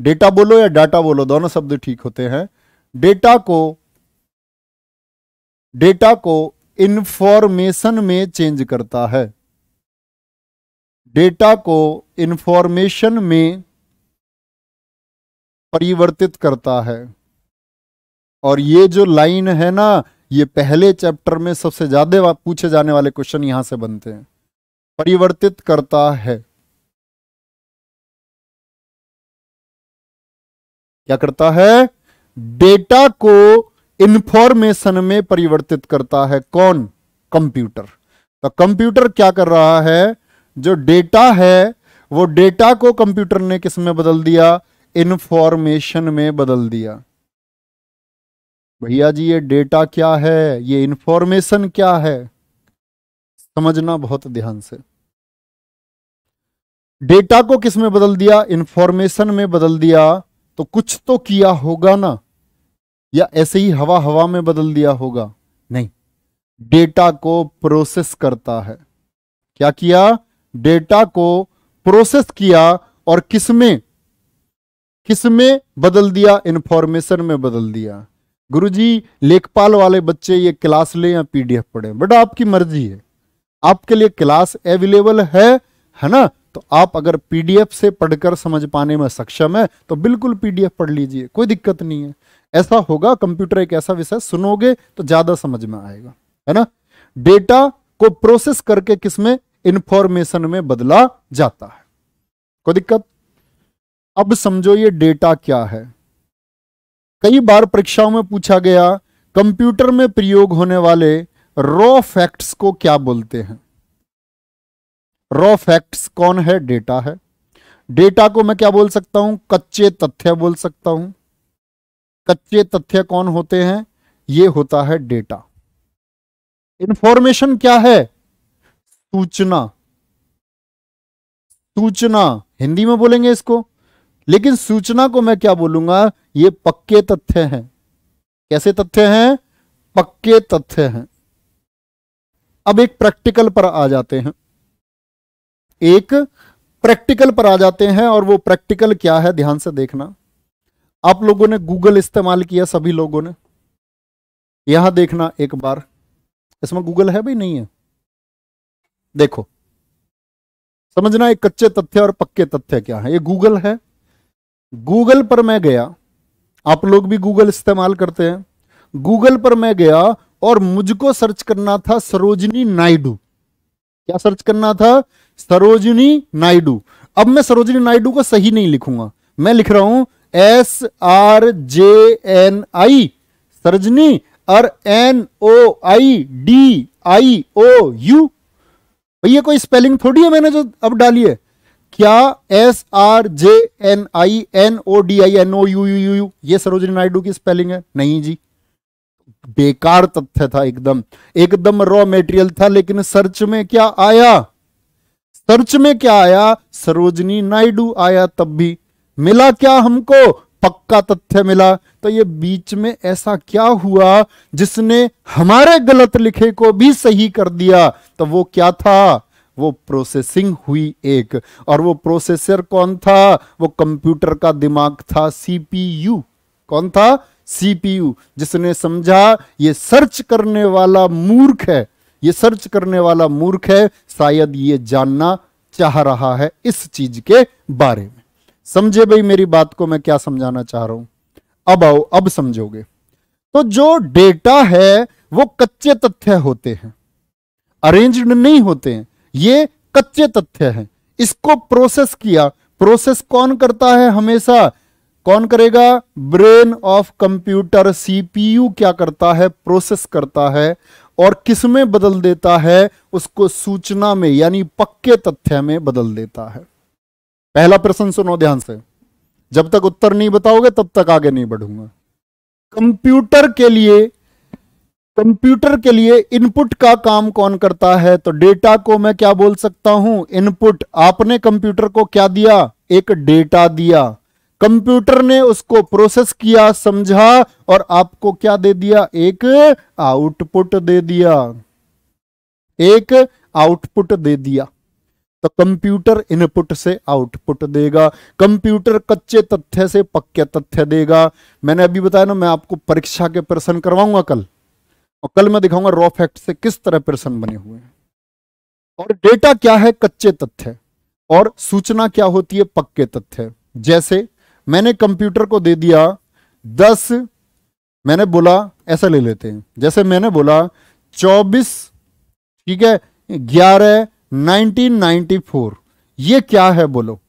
डेटा बोलो या डाटा बोलो, दोनों शब्द ठीक होते हैं। डेटा को डेटा को इंफॉर्मेशन में चेंज करता है। डेटा को इंफॉर्मेशन में परिवर्तित करता है। और ये जो लाइन है ना, ये पहले चैप्टर में सबसे ज़्यादा पूछे जाने वाले क्वेश्चन यहाँ से बनते हैं। परिवर्तित करता है। क्या करता है? डेटा को इंफॉर्मेशन में परिवर्तित करता है। कौन? कंप्यूटर। तो कंप्यूटर क्या कर रहा है? जो डेटा है, वो डेटा को कंप्यूटर ने किसमें बदल दिया? इंफॉर्मेशन में बदल दिया। भैया जी, ये डेटा क्या है? ये इंफॉर्मेशन क्या है? समझना बहुत ध्यान से। डेटा को किसमें बदल दिया? इंफॉर्मेशन में बदल दिया। तो कुछ तो किया होगा ना? या ऐसे ही हवा हवा में बदल दिया होगा? नहीं। डेटा को प्रोसेस करता है। क्या किया? डेटा को प्रोसेस किया और किसमें? किसमें बदल दिया? इंफॉर्मेशन में बदल दिया। गुरुजी, लेखपाल वाले बच्चे ये क्लास ले या पीडीएफ पढ़े? बट आपकी मर्ज़ी है। आपके लिए क्लास अवेलेबल है है ना? तो आप अगर पीडीएफ से पढ़कर समझ पाने में सक्षम है तो बिल्कुल पीडीएफ पढ़ लीजिए, कोई दिक्कत नहीं है। ऐसा होगा, कंप्यूटर एक ऐसा विषय सुनोगे तो ज़्यादा समझ में आएगा, है ना? डेटा को प्रोसेस करके किसमें इंफॉर्मेशन में बदला जाता है। कोई दिक्कत? अब समझो ये डेटा क्या है। कई बार परीक्षाओं में पूछा गया, कंप्यूटर में प्रयोग होने वाले रॉ फैक्ट्स को क्या बोलते हैं? रॉ फैक्ट्स कौन है? डेटा है। डेटा को मैं क्या बोल सकता हूँ? कच्चे तथ्य बोल सकता हूँ। कच्चे तथ्य कौन होते हैं? ये होता है डेटा इंफॉर्मेशन क्या है? सूचना। सूचना। हिंदी में बोलेंगे इसको। लेकिन सूचना को मैं क्या बोलूँगा? ये पक्के तथ्य हैं। कैसे तथ्य हैं? पक्के तथ्य हैं। अब एक प्रैक्टिकल पर आ जाते हैं। एक प्रैक्टिकल पर आ जाते हैं और वो प्रैक्टिकल क्या है ध्यान से देखना। आप लोगों ने गूगल इस्तेमाल किया, सभी लोगों ने। यहाँ देखना एक बार। इसमें गूगल है भाई नहीं है? देखो। समझना एक कच्चे तथ्य और पक्के तथ्य क्या है। ये गूगल है। गूगल पर मैं गया। आप लोग भी गूगल इस्तेमाल करते हैं। गूगल पर मैं गया और मुझको सर्च करना था सरोजनी नायडू। क्या सर्च करना था? सरोजनी नायडू। अब मैं सरोजनी नायडू को सही नहीं लिखूँगा। मैं लिख रहा हूँ S R J N I Sarojini, और N O I D I O U भैया, कोई स्पेलिंग थोड़ी है मैंने जो अब डाली है? क्या S R J N I N O D I N O U U U ये सरोजनी नायडू की स्पेलिंग है? नहीं जी। बेकार तथ्य था एकदम। एकदम रॉ मेटेरियल था, लेकिन सर्च में क्या आया? सर्च में क्या आया? सरोजनी नायडू आया तब भी। मिला क्या हमको? पक्का तथ्य मिला। तो ये बीच में ऐसा क्या हुआ जिसने हमारे गलत लिखे को भी सही कर दिया? तो वो क्या था? वो प्रोसेसिंग हुई एक। और वो प्रोसेसर कौन था? वो कंप्यूटर का दिमाग था सीपीयू कौन था? सीपीयू, जिसने समझा ये सर्च करने वाला मूर्ख है, ये सर्च करने वाला मूर्ख है, शायद ये जानना चाह रहा है इस चीज़ के बारे में। समझे भाई मेरी बात को मैं क्या समझाना चाह रहा हूँ? अब आओ, अब समझोगे। तो जो डेटा है, वो कच्चे तथ्य होते हैं। अरेंज्ड नहीं होते हैं, ये कच्चे तथ्य हैं। इसको प्रोसेस किया प्रोसेस कौन करता है हमेशा? कौन करेगा? ब्रेन ऑफ़ कंप्यूटर सीपीयू क्या करता है? प्रोसेस करता है और किसमें बदल देता है? उसको सूचना में, यानी पक्के तथ्य में बदल देता है। पहला प्रश्न सुनो ध्यान से। जब तक उत्तर नहीं बताओगे, तब तक आगे नहीं बढ़ूँगा। कंप्यूटर के लिए, कंप्यूटर के लिए इनपुट का काम कौन करता है? तो डेटा को मैं क्या बोल सकता हूँ? इनपुट आपने कंप्यूटर को क्या दिया? एक डेटा दिया। कंप्यूटर ने उसको प्रोसेस किया, समझा और आपको क्या दे दिया? एक आउटपुट दे दिया। एक आउटपुट दे दिया। तो कंप्यूटर इनपुट से आउटपुट देगा। कंप्यूटर कच्चे तथ्य से पक्के तथ्य देगा। मैंने अभी बताया ना, मैं आपको परीक्षा के प्रश्न करवाऊँगा कल। और कल मैं दिखाऊँगा रॉ फैक्ट से किस तरह प्रश्न बने हुए हैं। और डेटा क्या है? कच्चे तथ्य। और सूचना क्या होती है? पक्के तथ्य। जैसे मैंने कंप्यूटर को दे दिया, दस, मैंने बोला, ऐसा ले लेते हैं। जैसे मैंने बोला, चौबीस, ठीक है, ग्यारह 1994 ये क्या है बोलो?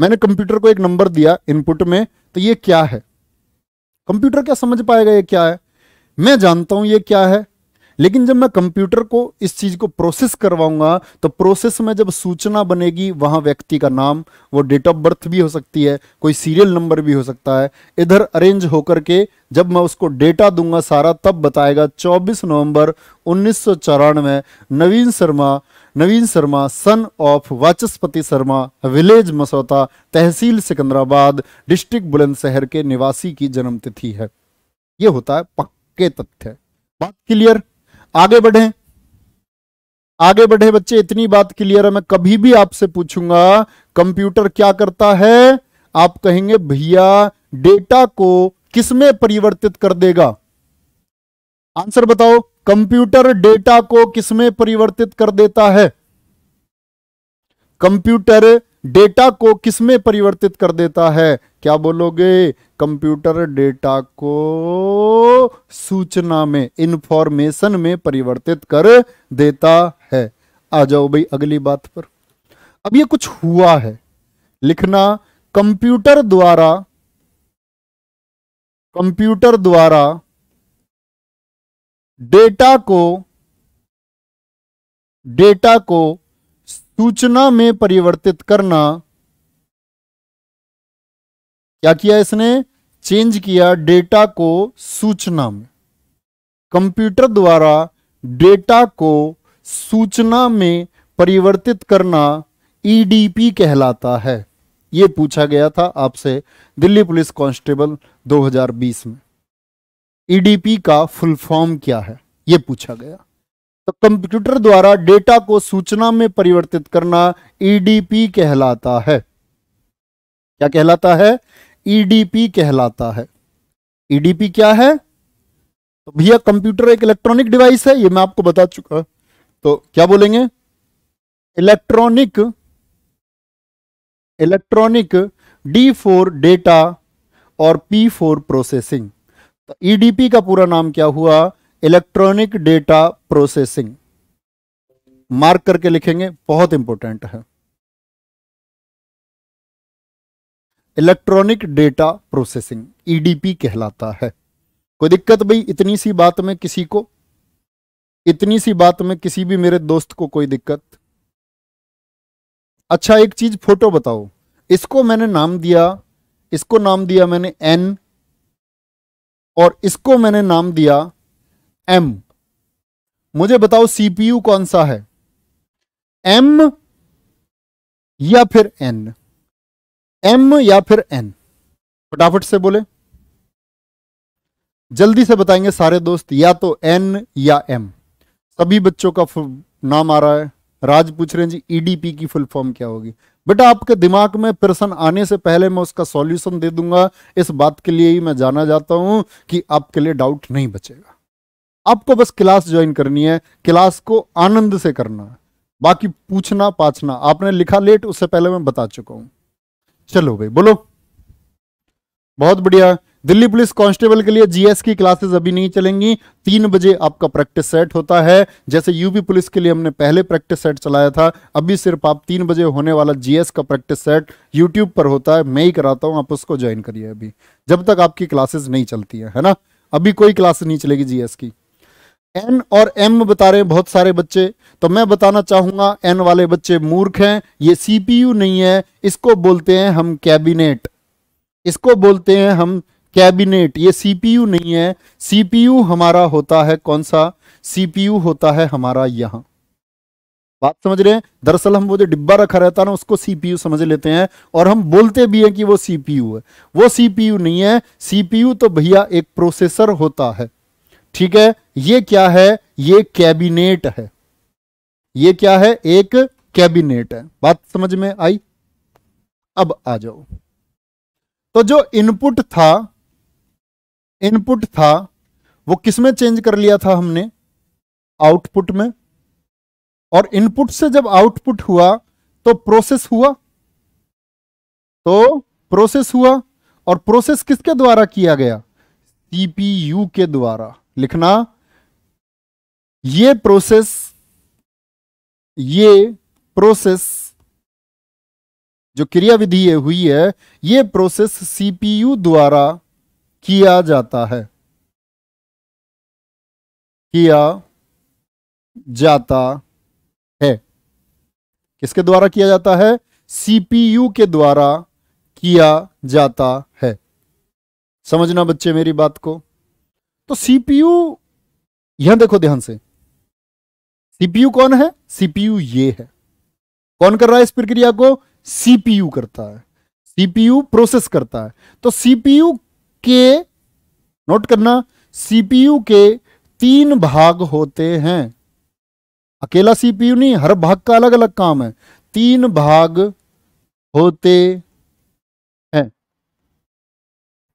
मैंने कंप्यूटर को एक नंबर दिया इनपुट में तो ये क्या है? कंप्यूटर क्या समझ पाएगा ये क्या है? मैं जानता हूँ ये क्या है लेकिन जब मैं कंप्यूटर को इस चीज़ को प्रोसेस करवाऊँगा तो प्रोसेस में जब सूचना बनेगी, वहाँ व्यक्ति का नाम, वो डेट ऑफ़ बर्थ भी हो सकती है, कोई सीरियल नंबर भी हो सकता है, इधर अरेंज होकर के जब मैं उसको डेटा दूँगा सारा, तब बताएगा 24 नवंबर उन्नीस सौ चौरानवे, Naveen Sharma Naveen Sharma son of Vachaspati Sharma village Masauta, tehsil Sikandrabad district Bulandshahr के निवासी की जन्म तिथि है। यह होता है पक्के तथ्य। बात क्लियर आगे बढ़े। आगे बढ़े बच्चे, इतनी बात क्लियर है, मैं कभी भी आपसे पूछूँगा, कंप्यूटर क्या करता है? आप कहेंगे, भैया, डेटा को किसमें परिवर्तित कर देगा? आंसर बताओ, कंप्यूटर डेटा को किसमें परिवर्तित कर देता है? कंप्यूटर डेटा को किसमें परिवर्तित कर देता है? क्या बोलोगे? कंप्यूटर डेटा को सूचना में इंफॉर्मेशन में परिवर्तित कर देता है। आ जाओ भाई अगली बात पर। अब ये कुछ हुआ है। लिखना, कंप्यूटर द्वारा कंप्यूटर द्वारा डेटा को डेटा को सूचना में परिवर्तित करना। क्या किया इसने? चेंज किया डेटा को सूचना में। कंप्यूटर द्वारा डेटा को सूचना में परिवर्तित करना ईडीपी कहलाता है। यह पूछा गया था आपसे दिल्ली पुलिस कांस्टेबल 2020 में। ईडीपी का फुल फॉर्म क्या है? यह पूछा गया। तो कंप्यूटर द्वारा डेटा को सूचना में परिवर्तित करना ईडीपी कहलाता है। क्या कहलाता है? ईडीपी कहलाता है। ईडीपी क्या है? तो भैया, कंप्यूटर एक इलेक्ट्रॉनिक डिवाइस है, ये मैं आपको बता चुका। तो क्या बोलेंगे? Electronic electronic D four data और पी फोर प्रोसेसिंग। तो ईडीपी का पूरा नाम क्या हुआ? इलेक्ट्रॉनिक डेटा प्रोसेसिंग मार्क करके लिखेंगे, बहुत इंपॉर्टेंट है। इलेक्ट्रॉनिक डेटा प्रोसेसिंग ईडीपी कहलाता है। कोई दिक्कत भाई, इतनी सी बात में किसी को? इतनी सी बात में किसी भी मेरे दोस्त को कोई दिक्कत? अच्छा एक चीज़ फ़ोटो बताओ। इसको मैंने नाम दिया, इसको नाम दिया मैंने एन और इसको मैंने नाम दिया एम मुझे बताओ सीपीयू कौन सा है? एम या फिर एन एम या फिर एन फटाफट से बोले। जल्दी से बताएँगे सारे दोस्त, या तो एन या एम सभी बच्चों का नाम आ रहा है। राज पूछ रहे हैं जी ईडीपी e की फुल फॉर्म क्या होगी? बेटा, आपके दिमाग में प्रश्न आने से पहले मैं उसका सॉल्यूशन दे दूँगा। इस बात के लिए ही मैं जाना जाता हूँ कि आपके लिए डाउट नहीं बचेगा। आपको बस क्लास ज्वाइन करनी है क्लास को आनंद से करना है। बाकी पूछना पाछना आपने लिखा लेट उससे पहले मैं बता चुका हूँ। चलो भाई बोलो। बहुत बढ़िया। दिल्ली पुलिस कांस्टेबल के लिए जीएस की क्लासेस अभी नहीं चलेंगी। तीन बजे आपका प्रैक्टिस सेट होता है। जैसे यूपी पुलिस के लिए हमने पहले प्रैक्टिस सेट चलाया था अभी सिर्फ़ आप तीन बजे होने वाला जीएस का प्रैक्टिस सेट यूट्यूब पर होता है। मैं ही कराता हूँ आप उसको ज्वाइन करिए अभी। जब तक आपकी क्लासेस नहीं चलती है, है ना? अभी कोई क्लास नहीं चलेगी जीएस की। एन और एम बता रहे हैं बहुत सारे बच्चे तो मैं बताना चाहूँगा एन वाले बच्चे मूर्ख हैं, ये सीपीयू नहीं है, इसको बोलते हैं हम कैबिनेट इसको बोलते हैं हम कैबिनेट ये सीपीयू नहीं है सीपीयू हमारा होता है कौन सा? सीपीयू होता है हमारा यहाँ। बात समझ रहे हैं? दरअसल हम वो जो डिब्बा रखा रहता है ना, उसको सीपीयू समझ लेते हैं, और हम बोलते भी हैं कि वो सीपीयू है। वो सीपीयू नहीं है सीपीयू तो भैया एक प्रोसेसर होता है। ठीक है? ये क्या है? ये कैबिनेट है। ये क्या है? एक कैबिनेट है। बात समझ में आई? अब आ जाओ। तो जो इनपुट था इनपुट था, वो किसमें चेंज कर लिया था हमने? आउटपुट में। और इनपुट से जब आउटपुट हुआ तो प्रोसेस हुआ। तो प्रोसेस हुआ। और प्रोसेस किसके द्वारा किया गया? सीपीयू के द्वारा। लिखना, ये प्रोसेस ये प्रोसेस जो क्रियाविधि हुई है, ये प्रोसेस सीपीयू द्वारा किया जाता है। किया जाता है। किसके द्वारा किया जाता है? सीपीयू के द्वारा किया जाता है। समझना बच्चे मेरी बात को। तो सीपीयू यहाँ देखो ध्यान से। सीपीयू कौन है? सीपीयू ये है। कौन कर रहा है इस प्रक्रिया को? सीपीयू करता है। सीपीयू प्रोसेस करता है। तो सीपीयू के नोट करना सीपीयू के तीन भाग होते हैं। अकेला सीपीयू नहीं, हर भाग का अलग अलग काम है। तीन भाग होते हैं।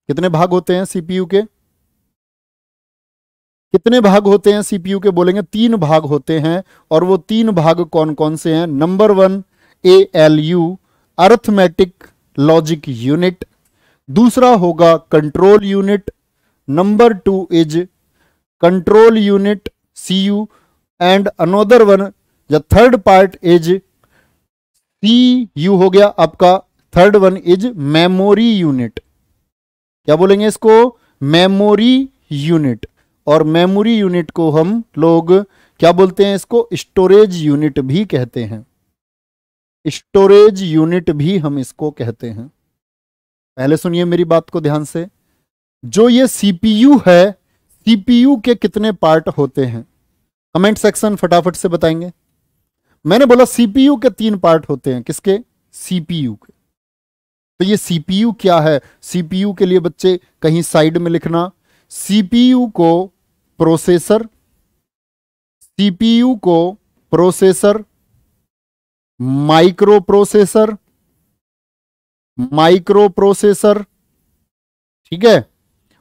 कितने भाग होते हैं सीपीयू के? कितने भाग होते हैं? सीपीयू के बोलेंगे, तीन भाग होते हैं। और वो तीन भाग कौन कौन से हैं? Number one A L U arithmetic logic unit दूसरा होगा control unit number two is control unit C U and another one या third part is C U हो गया आपका। Third one is memory unit क्या बोलेंगे इसको? मेमोरी यूनिट और मेमोरी यूनिट को हम लोग, क्या बोलते हैं इसको? स्टोरेज यूनिट भी कहते हैं। स्टोरेज यूनिट भी हम इसको कहते हैं। पहले सुनिए मेरी बात को ध्यान से। जो ये सीपीयू है सीपीयू के कितने पार्ट होते हैं? कमेंट सेक्शन फटाफट से बताएँगे। मैंने बोला सीपीयू के तीन पार्ट होते हैं। किसके? सीपीयू के। तो ये सीपीयू क्या है? सीपीयू के लिए बच्चे कहीं साइड में लिखना सीपीयू को प्रोसेसर, सीपीयू को processor micro processor micro processor ठीक है?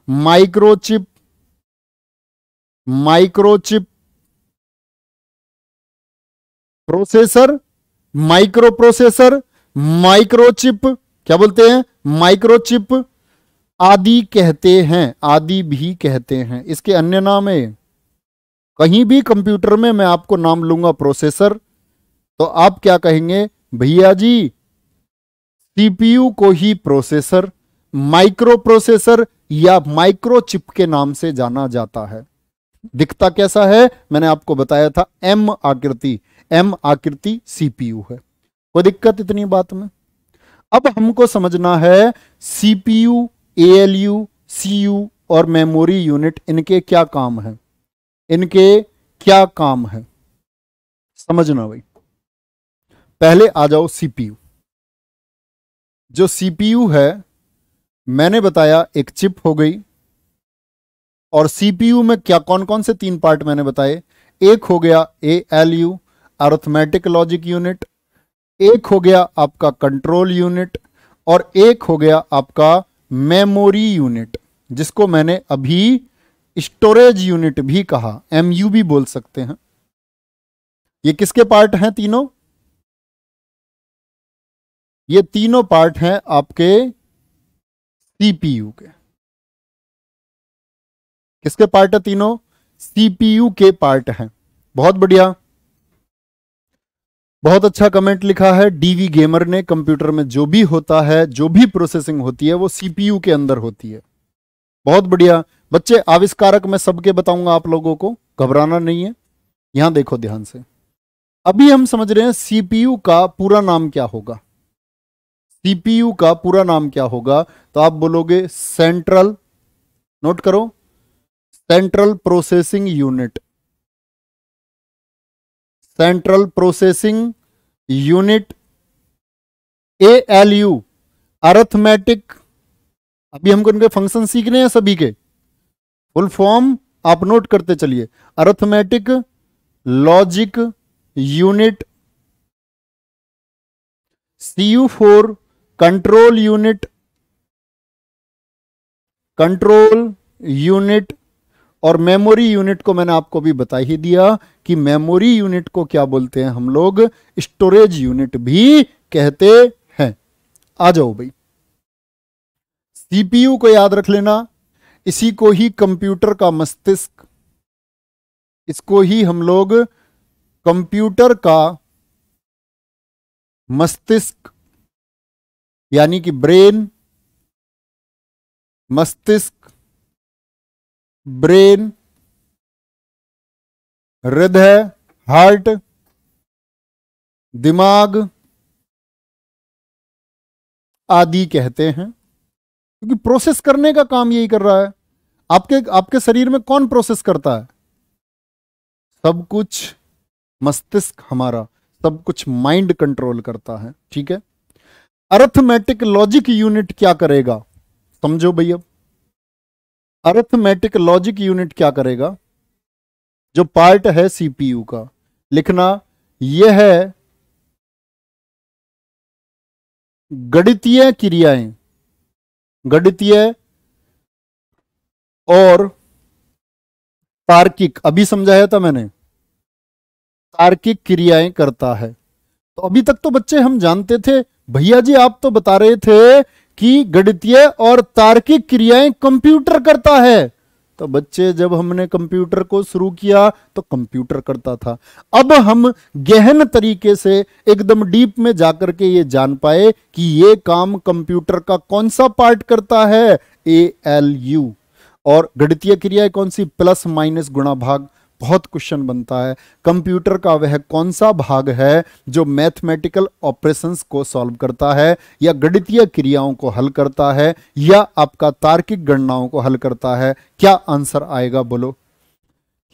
Microchip microchip, processor micro processor microchip, क्या बोलते हैं? माइक्रोचिप। आदि कहते हैं, आदि भी कहते हैं। इसके अन्य नाम है। कहीं भी कंप्यूटर में मैं आपको नाम लूँगा प्रोसेसर तो आप क्या कहेंगे? भैया जी, सीपीयू को ही प्रोसेसर माइक्रो प्रोसेसर या माइक्रोचिप के नाम से जाना जाता है। दिखता कैसा है? मैंने आपको बताया था, एम आकृति एम आकृति सीपीयू है। कोई दिक्कत इतनी बात में? अब हमको समझना है, सीपीयू एएलयू सीयू और मेमोरी यूनिट इनके क्या काम है? इनके क्या काम है? समझना भाई। पहले आ जाओ सीपीयू जो सीपीयू है, मैंने बताया एक चिप हो गई, और सीपीयू में क्या कौन कौन से तीन पार्ट मैंने बताए? एक हो गया A L U arithmetic logic unit एक हो गया आपका कंट्रोल यूनिट और एक हो गया आपका मेमोरी यूनिट, जिसको मैंने अभी स्टोरेज यूनिट भी कहा एम यू भी बोल सकते हैं। ये किसके पार्ट हैं तीनों? ये तीनों पार्ट हैं आपके सीपीयू के। किसके पार्ट है तीनों? सीपीयू के पार्ट हैं। बहुत बढ़िया। बहुत अच्छा कमेंट लिखा है। डीवी गेमर ने कंप्यूटर में जो भी होता है, जो भी प्रोसेसिंग होती है, वो सीपीयू के अंदर होती है। बहुत बढ़िया। बच्चे, आविष्कारक मैं सबके बताऊँगा आप लोगों को। घबराना नहीं है। यहाँ देखो ध्यान से। अभी हम समझ रहे हैं सीपीयू का पूरा नाम क्या होगा। सीपीयू का पूरा नाम क्या होगा? तो आप बोलोगे सेंट्रल नोट करो central processing unit central processing unit A L U arithmetic अभी हमको इनके फ़ंक्शन सीखने हैं सभी के। फुल फॉर्म आप नोट करते चलिए। Arithmetic logic unit C U four control unit control unit और मेमोरी यूनिट को मैंने आपको भी बता ही दिया कि मेमोरी यूनिट को क्या बोलते हैं हम लोग? स्टोरेज यूनिट भी कहते हैं। आ जाओ भाई। सीपीयू को याद रख लेना। इसी को ही कंप्यूटर का मस्तिष्क। इसको ही हम लोग कंप्यूटर का मस्तिष्क, यानी कि ब्रेन मस्तिष्क ब्रेन, हृदय, हार्ट, दिमाग आदि कहते हैं। क्योंकि प्रोसेस करने का काम यही कर रहा है। आपके आपके शरीर में कौन प्रोसेस करता है? सब कुछ मस्तिष्क हमारा, सब कुछ माइंड कंट्रोल करता है, ठीक है? अर्थमेटिक लॉजिक यूनिट क्या करेगा? समझो भैया। अर्थमेटिक लॉजिक यूनिट क्या करेगा? जो पार्ट है सीपीयू का। लिखना, यह है गणितीय क्रियाएँ। गणितीय और तार्किक। अभी समझाया था मैंने। तार्किक क्रियाएँ करता है। तो अभी तक तो बच्चे हम जानते थे। भैया जी, आप तो बता रहे थे कि गणितीय और तार्किक क्रियाएँ कंप्यूटर करता है। तो बच्चे, जब हमने कंप्यूटर को शुरू किया तो कंप्यूटर करता था। अब हम गहन तरीके से, एकदम डीप में जाकर के ये जान पाए कि ये काम कंप्यूटर का कौन सा पार्ट करता है? ए एल यू और गणितीय क्रियाएँ कौन सी? प्लस माइनस गुणा भाग। बहुत क्वेश्चन बनता है। कंप्यूटर का वह कौन सा भाग है जो मैथमेटिकल ऑपरेशंस को सॉल्व करता है या गणितीय क्रियाओं को हल करता है या आपका तार्किक गणनाओं को हल करता है? क्या आंसर आएगा? बोलो।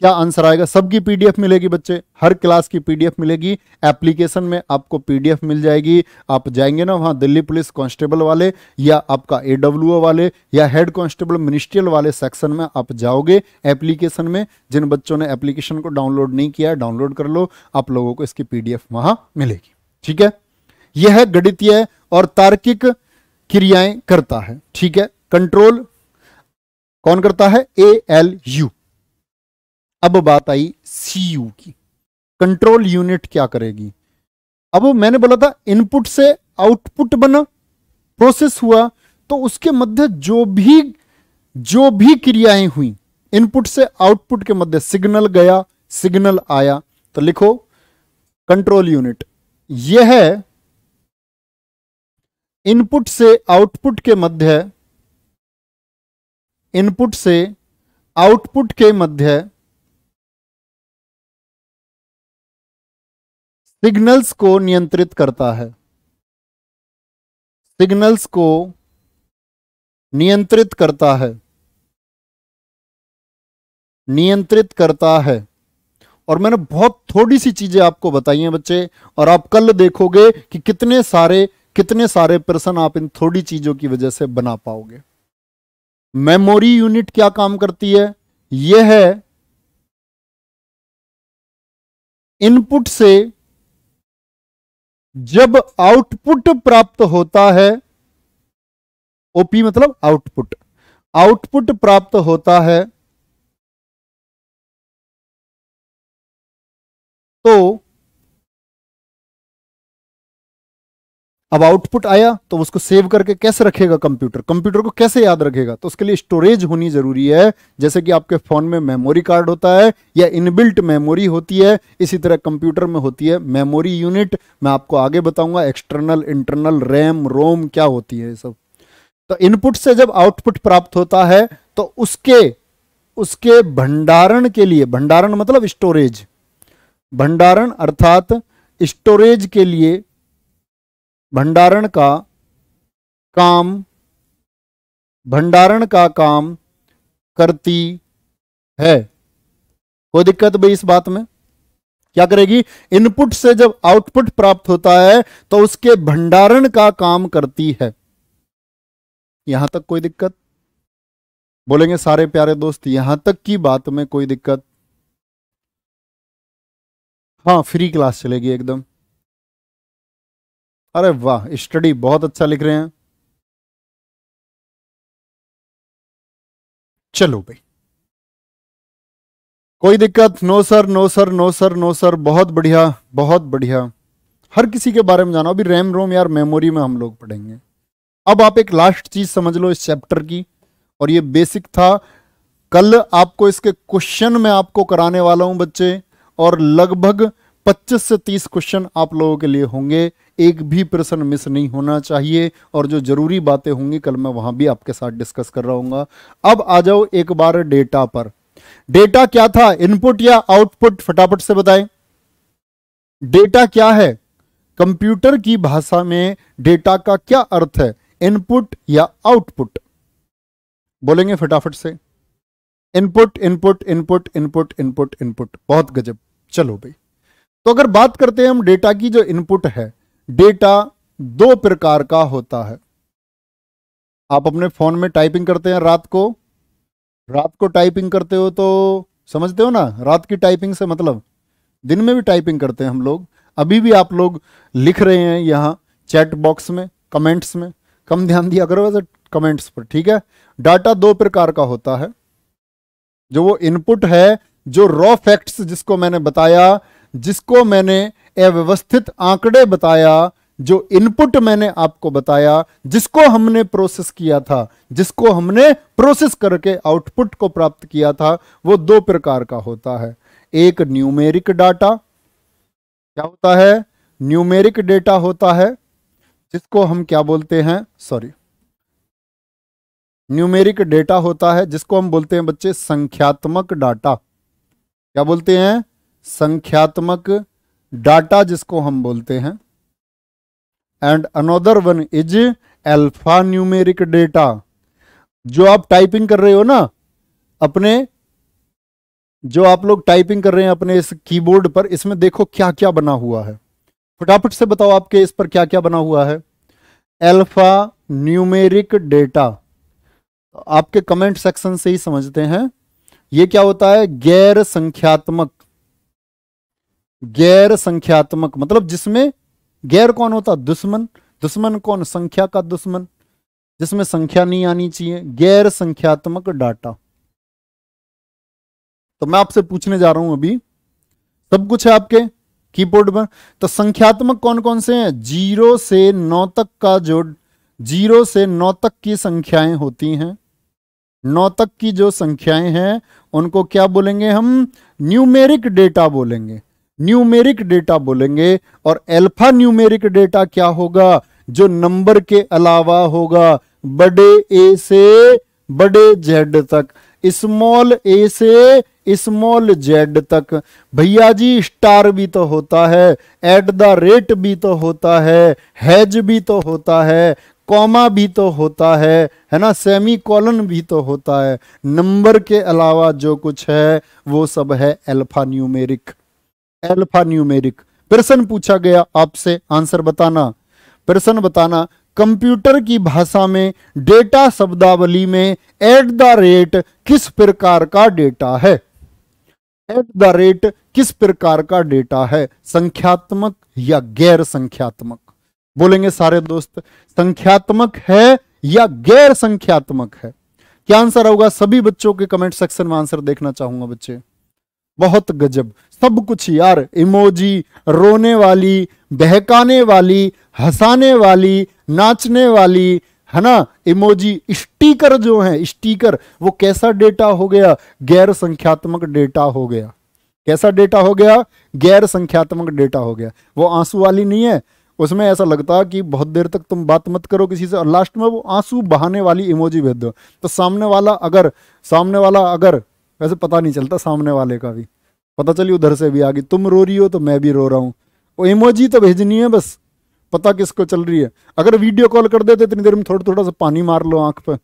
क्या आंसर आएगा? सबकी पीडीएफ मिलेगी बच्चे। हर क्लास की पीडीएफ मिलेगी। एप्लीकेशन में आपको पीडीएफ मिल जाएगी। आप जाएँगे ना वहाँ दिल्ली पुलिस कांस्टेबल वाले या आपका एडब्ल्यू वाले या हेड कांस्टेबल मिनिस्ट्रियल वाले सेक्शन में आप जाओगे एप्लीकेशन में। जिन बच्चों ने एप्लीकेशन को डाउनलोड नहीं किया डाउनलोड कर लो। आप लोगों को इसकी पीडीएफ वहाँ मिलेगी। ठीक है? यह गणितीय और तार्किक क्रियाएँ करता है। ठीक है? कंट्रोल कौन करता है? ए एल यू अब बात आई सीयू की। कंट्रोल यूनिट क्या करेगी? अब मैंने बोला था इनपुट से आउटपुट बना, प्रोसेस हुआ तो उसके मध्य जो भी जो भी क्रियाएँ हुई, इनपुट से आउटपुट के मध्य सिग्नल गया, सिग्नल आया। तो लिखो, कंट्रोल यूनिट, यह है इनपुट से आउटपुट के मध्य, इनपुट से आउटपुट के मध्य सिग्नल्स को नियंत्रित करता है। सिग्नल्स को नियंत्रित करता है। नियंत्रित करता है। और मैंने बहुत थोड़ी सी चीज़ें आपको बताई हैं बच्चे, और आप कल देखोगे कि कितने सारे कितने सारे प्रश्न आप इन थोड़ी चीज़ों की वजह से बना पाओगे। मेमोरी यूनिट क्या काम करती है? यह है इनपुट से जब आउटपुट प्राप्त होता है ओपी मतलब आउटपुट। आउटपुट प्राप्त होता है तो अब आउटपुट आया तो उसको सेव करके कैसे रखेगा कंप्यूटर कंप्यूटर को कैसे याद रखेगा? तो उसके लिए स्टोरेज होनी ज़रूरी है। जैसे कि आपके फ़ोन में मेमोरी कार्ड होता है या इनबिल्ट मेमोरी होती है, इसी तरह कंप्यूटर में होती है मेमोरी यूनिट मैं आपको आगे बताऊँगा एक्सटर्नल इंटरनल रैम रोम क्या होती है सब। तो इनपुट से जब आउटपुट प्राप्त होता है तो उसके उसके भंडारण के लिए, भंडारण मतलब स्टोरेज भंडारण अर्थात स्टोरेज के लिए भंडारण का काम, भंडारण का काम करती है। कोई दिक्कत भाई इस बात में? क्या करेगी? इनपुट से जब आउटपुट प्राप्त होता है तो उसके भंडारण का काम करती है। यहाँ तक कोई दिक्कत? बोलेंगे सारे प्यारे दोस्त, यहाँ तक की बात में कोई दिक्कत? हाँ फ्री क्लास चलेगी एकदम। अरे वाह स्टडी बहुत अच्छा लिख रहे हैं। चलो भाई। कोई दिक्कत? No sir no sir no sir no sir बहुत बढ़िया बहुत बढ़िया। हर किसी के बारे में जाना, अभी रैम रोम यार मेमोरी में हम लोग पढ़ेंगे। अब आप एक लास्ट चीज़ समझ लो इस चैप्टर की, और ये बेसिक था। कल आपको इसके क्वेश्चन में आपको कराने वाला हूँ बच्चे, और लगभग 25 से 30 क्वेश्चन आप लोगों के लिए होंगे। एक भी प्रश्न मिस नहीं होना चाहिए और जो ज़रूरी बातें होंगी, कल मैं वहाँ भी आपके साथ डिस्कस कर रहा हूँ अब आ जाओ एक बार डेटा पर। डेटा क्या था? इनपुट या आउटपुट फटाफट से बताएँ। डेटा क्या है? कंप्यूटर की भाषा में डेटा का क्या अर्थ है? इनपुट या आउटपुट बोलेंगे फटाफट से। Input input input input input input बहुत गजब। चलो भाई। तो अगर बात करते हैं हम डेटा की जो इनपुट है डेटा दो प्रकार का होता है। आप अपने फ़ोन में टाइपिंग करते हैं रात को। रात को टाइपिंग करते हो तो समझते हो ना? रात की टाइपिंग से मतलब दिन में भी टाइपिंग करते हैं हम लोग। अभी भी आप लोग लिख रहे हैं यहाँ चैट बॉक्स में, कमेंट्स में। कम ध्यान दिया करो वैसे कमेंट्स पर, ठीक है? डाटा दो प्रकार का होता है। जो वो इनपुट है, जो रॉ फैक्ट्स जिसको मैंने बताया, जिसको मैंने अव्यवस्थित आंकड़े बताया, जो इनपुट मैंने आपको बताया, जिसको हमने प्रोसेस किया था, जिसको हमने प्रोसेस करके आउटपुट को प्राप्त किया था, वो दो प्रकार का होता है। एक न्यूमेरिक डाटा क्या होता है? न्यूमेरिक डेटा होता है, जिसको हम क्या बोलते हैं? सॉरी न्यूमेरिक डेटा होता है, जिसको हम बोलते हैं बच्चे, संख्यात्मक डाटा क्या बोलते हैं? संख्यात्मक डाटा जिसको हम बोलते हैं and another one is alpha numeric data जो आप टाइपिंग कर रहे हो ना, अपने, जो आप लोग टाइपिंग कर रहे हैं अपने इस कीबोर्ड पर, इसमें देखो क्या क्या बना हुआ है। फटाफट से बताओ आपके इस पर क्या क्या बना हुआ है। एल्फा न्यूमेरिक डेटा आपके कमेंट सेक्शन से ही समझते हैं। ये क्या होता है? गैर संख्यात्मक। गैर संख्यात्मक मतलब जिसमें गैर कौन होता? दुश्मन। दुश्मन कौन? संख्या का दुश्मन। जिसमें संख्या नहीं आनी चाहिए। गैर संख्यात्मक डाटा। तो मैं आपसे पूछने जा रहा हूँ अभी। सब कुछ है आपके कीबोर्ड पर तो संख्यात्मक कौन कौन से हैं? ज़ीरो से नौ तक का जो, ज़ीरो से नौ तक की संख्याएँ होती हैं। नौ तक की जो संख्याएँ हैं, उनको क्या बोलेंगे हम? न्यूमेरिक डेटा बोलेंगे। न्यूमेरिक डेटा बोलेंगे और एल्फा न्यूमेरिक डेटा क्या होगा? जो नंबर के अलावा होगा। बड़े ए से बड़े जेड तक, स्मॉल ए से स्मॉल जेड तक। भैया जी, स्टार भी तो होता है, एट द रेट भी तो होता है, हैज़ भी तो होता है, कॉमा भी तो होता है है ना? सेमी कॉलन भी तो होता है। नंबर के अलावा जो कुछ है, वो सब है एल्फा न्यूमेरिक। Alpha numeric. प्रश्न पूछा गया आपसे, आंसर बताना। प्रश्न बताना, कंप्यूटर की भाषा में डेटा शब्दावली में एट द रेट किस प्रकार का डेटा है? एट द रेट किस प्रकार का डेटा है? संख्यात्मक या गैर संख्यात्मक? बोलेंगे सारे दोस्त, संख्यात्मक है या गैर संख्यात्मक है? क्या आंसर होगा? सभी बच्चों के कमेंट सेक्शन में आंसर देखना चाहूँगा बच्चे। बहुत गजब। सब कुछ यार, इमोजी, रोने वाली, बहकाने वाली, हंसाने वाली, नाचने वाली, है ना? इमोजी स्टीकर जो है, स्टीकर, वो कैसा डेटा हो गया? गैर संख्यात्मक डेटा हो गया। कैसा डेटा हो गया? गैर संख्यात्मक डेटा हो गया। वो आँसू वाली नहीं है। उसमें ऐसा लगता कि बहुत देर तक तुम बात मत करो किसी से, और लास्ट में वो आँसू बहाने वाली इमोजी भेज दो। तो सामने वाला अगर, सामने वाला अगर, वैसे पता नहीं चलता सामने वाले का भी। पता चली उधर से भी आ गई, तुम रो रही हो तो मैं भी रो रहा हूँ। वो इमोजी तो भेजनी है बस, पता किसको चल रही है। अगर वीडियो कॉल कर देते इतनी देर में थोड़ा थोड़ा सा पानी मार लो आँख पर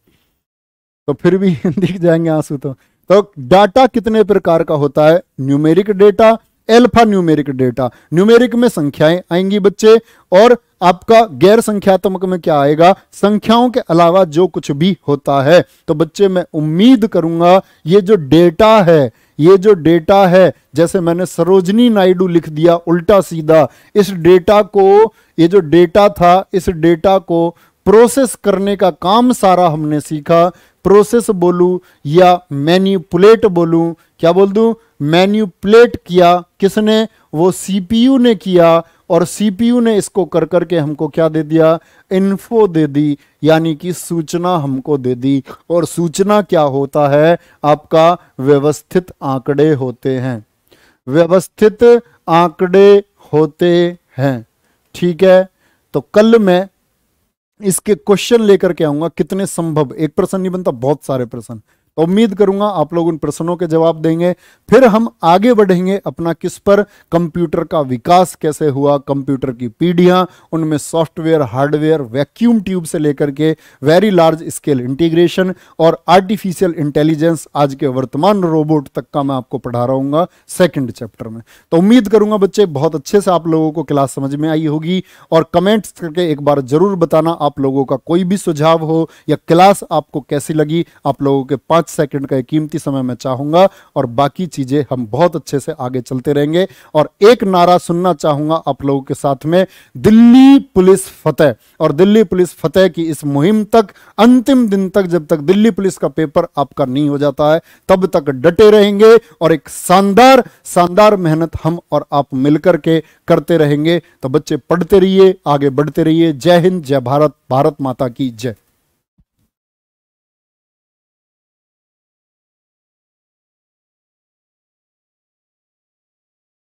तो फिर भी दिख जाएँगे आँसू तो। तो डाटा कितने प्रकार का होता है? Numeric data, alpha numeric data. Numeric में संख्याएँ आएँगी बच्चे, और आपका गैर संख्यात्मक में क्या आएगा? संख्याओं के अलावा जो कुछ भी होता है। तो बच्चे, मैं उम्मीद करूँगा, ये जो डेटा है ये जो डेटा है, जैसे मैंने सरोजनी नायडू लिख दिया उल्टा सीधा, इस डेटा को, ये जो डेटा था, इस डेटा को प्रोसेस करने का काम सारा हमने सीखा। प्रोसेस बोलू या मैन्यूपुलेट बोलूँ, क्या बोल दूँ? मैन्यूपुलेट किया किसने? वो सीपीयू ने किया। और सीपीयू ने इसको कर करके हमको क्या दे दिया? इन्फो दे दी, यानी कि सूचना हमको दे दी। और सूचना क्या होता है? आपका व्यवस्थित आंकड़े होते हैं। व्यवस्थित आंकड़े होते हैं। ठीक है? तो कल मैं इसके क्वेश्चन लेकर के आऊँगा। कितने संभव? एक प्रश्न नहीं बनता, बहुत सारे प्रश्न। तो उम्मीद करूँगा आप लोग उन प्रश्नों के जवाब देंगे। फिर हम आगे बढ़ेंगे अपना किस पर, कंप्यूटर का विकास कैसे हुआ, कंप्यूटर की पीढ़ियाँ, उनमें सॉफ्टवेयर, हार्डवेयर, वैक्यूम ट्यूब से लेकर के वेरी लार्ज स्केल इंटीग्रेशन और आर्टिफिशियल इंटेलिजेंस आज के वर्तमान रोबोट तक का मैं आपको पढ़ा रहूँगा सेकेंड चैप्टर में। तो उम्मीद करूँगा बच्चे बहुत अच्छे से आप लोगों को क्लास समझ में आई होगी और कमेंट्स करके एक बार ज़रूर बताना आप लोगों का कोई भी सुझाव हो या क्लास आपको कैसी लगी, आप लोगों के पाँच सेकंड का कीमती समय मैं चाहूँगा और बाकी चीज़ें हम बहुत अच्छे से आगे चलते रहेंगे। और एक नारा सुनना चाहूँगा आप लोगों के साथ में, दिल्ली पुलिस फतेह। और दिल्ली पुलिस फतेह की इस मुहिम तक, अंतिम दिन तक जब तक दिल्ली पुलिस का पेपर आपका नहीं हो जाता है, तब तक डटे रहेंगे और एक शानदार शानदार मेहनत हम और आप मिलकर के करते रहेंगे। तो बच्चे, पढ़ते रहिए, आगे बढ़ते रहिए। जय हिंद, जय भारत भारत माता की जय।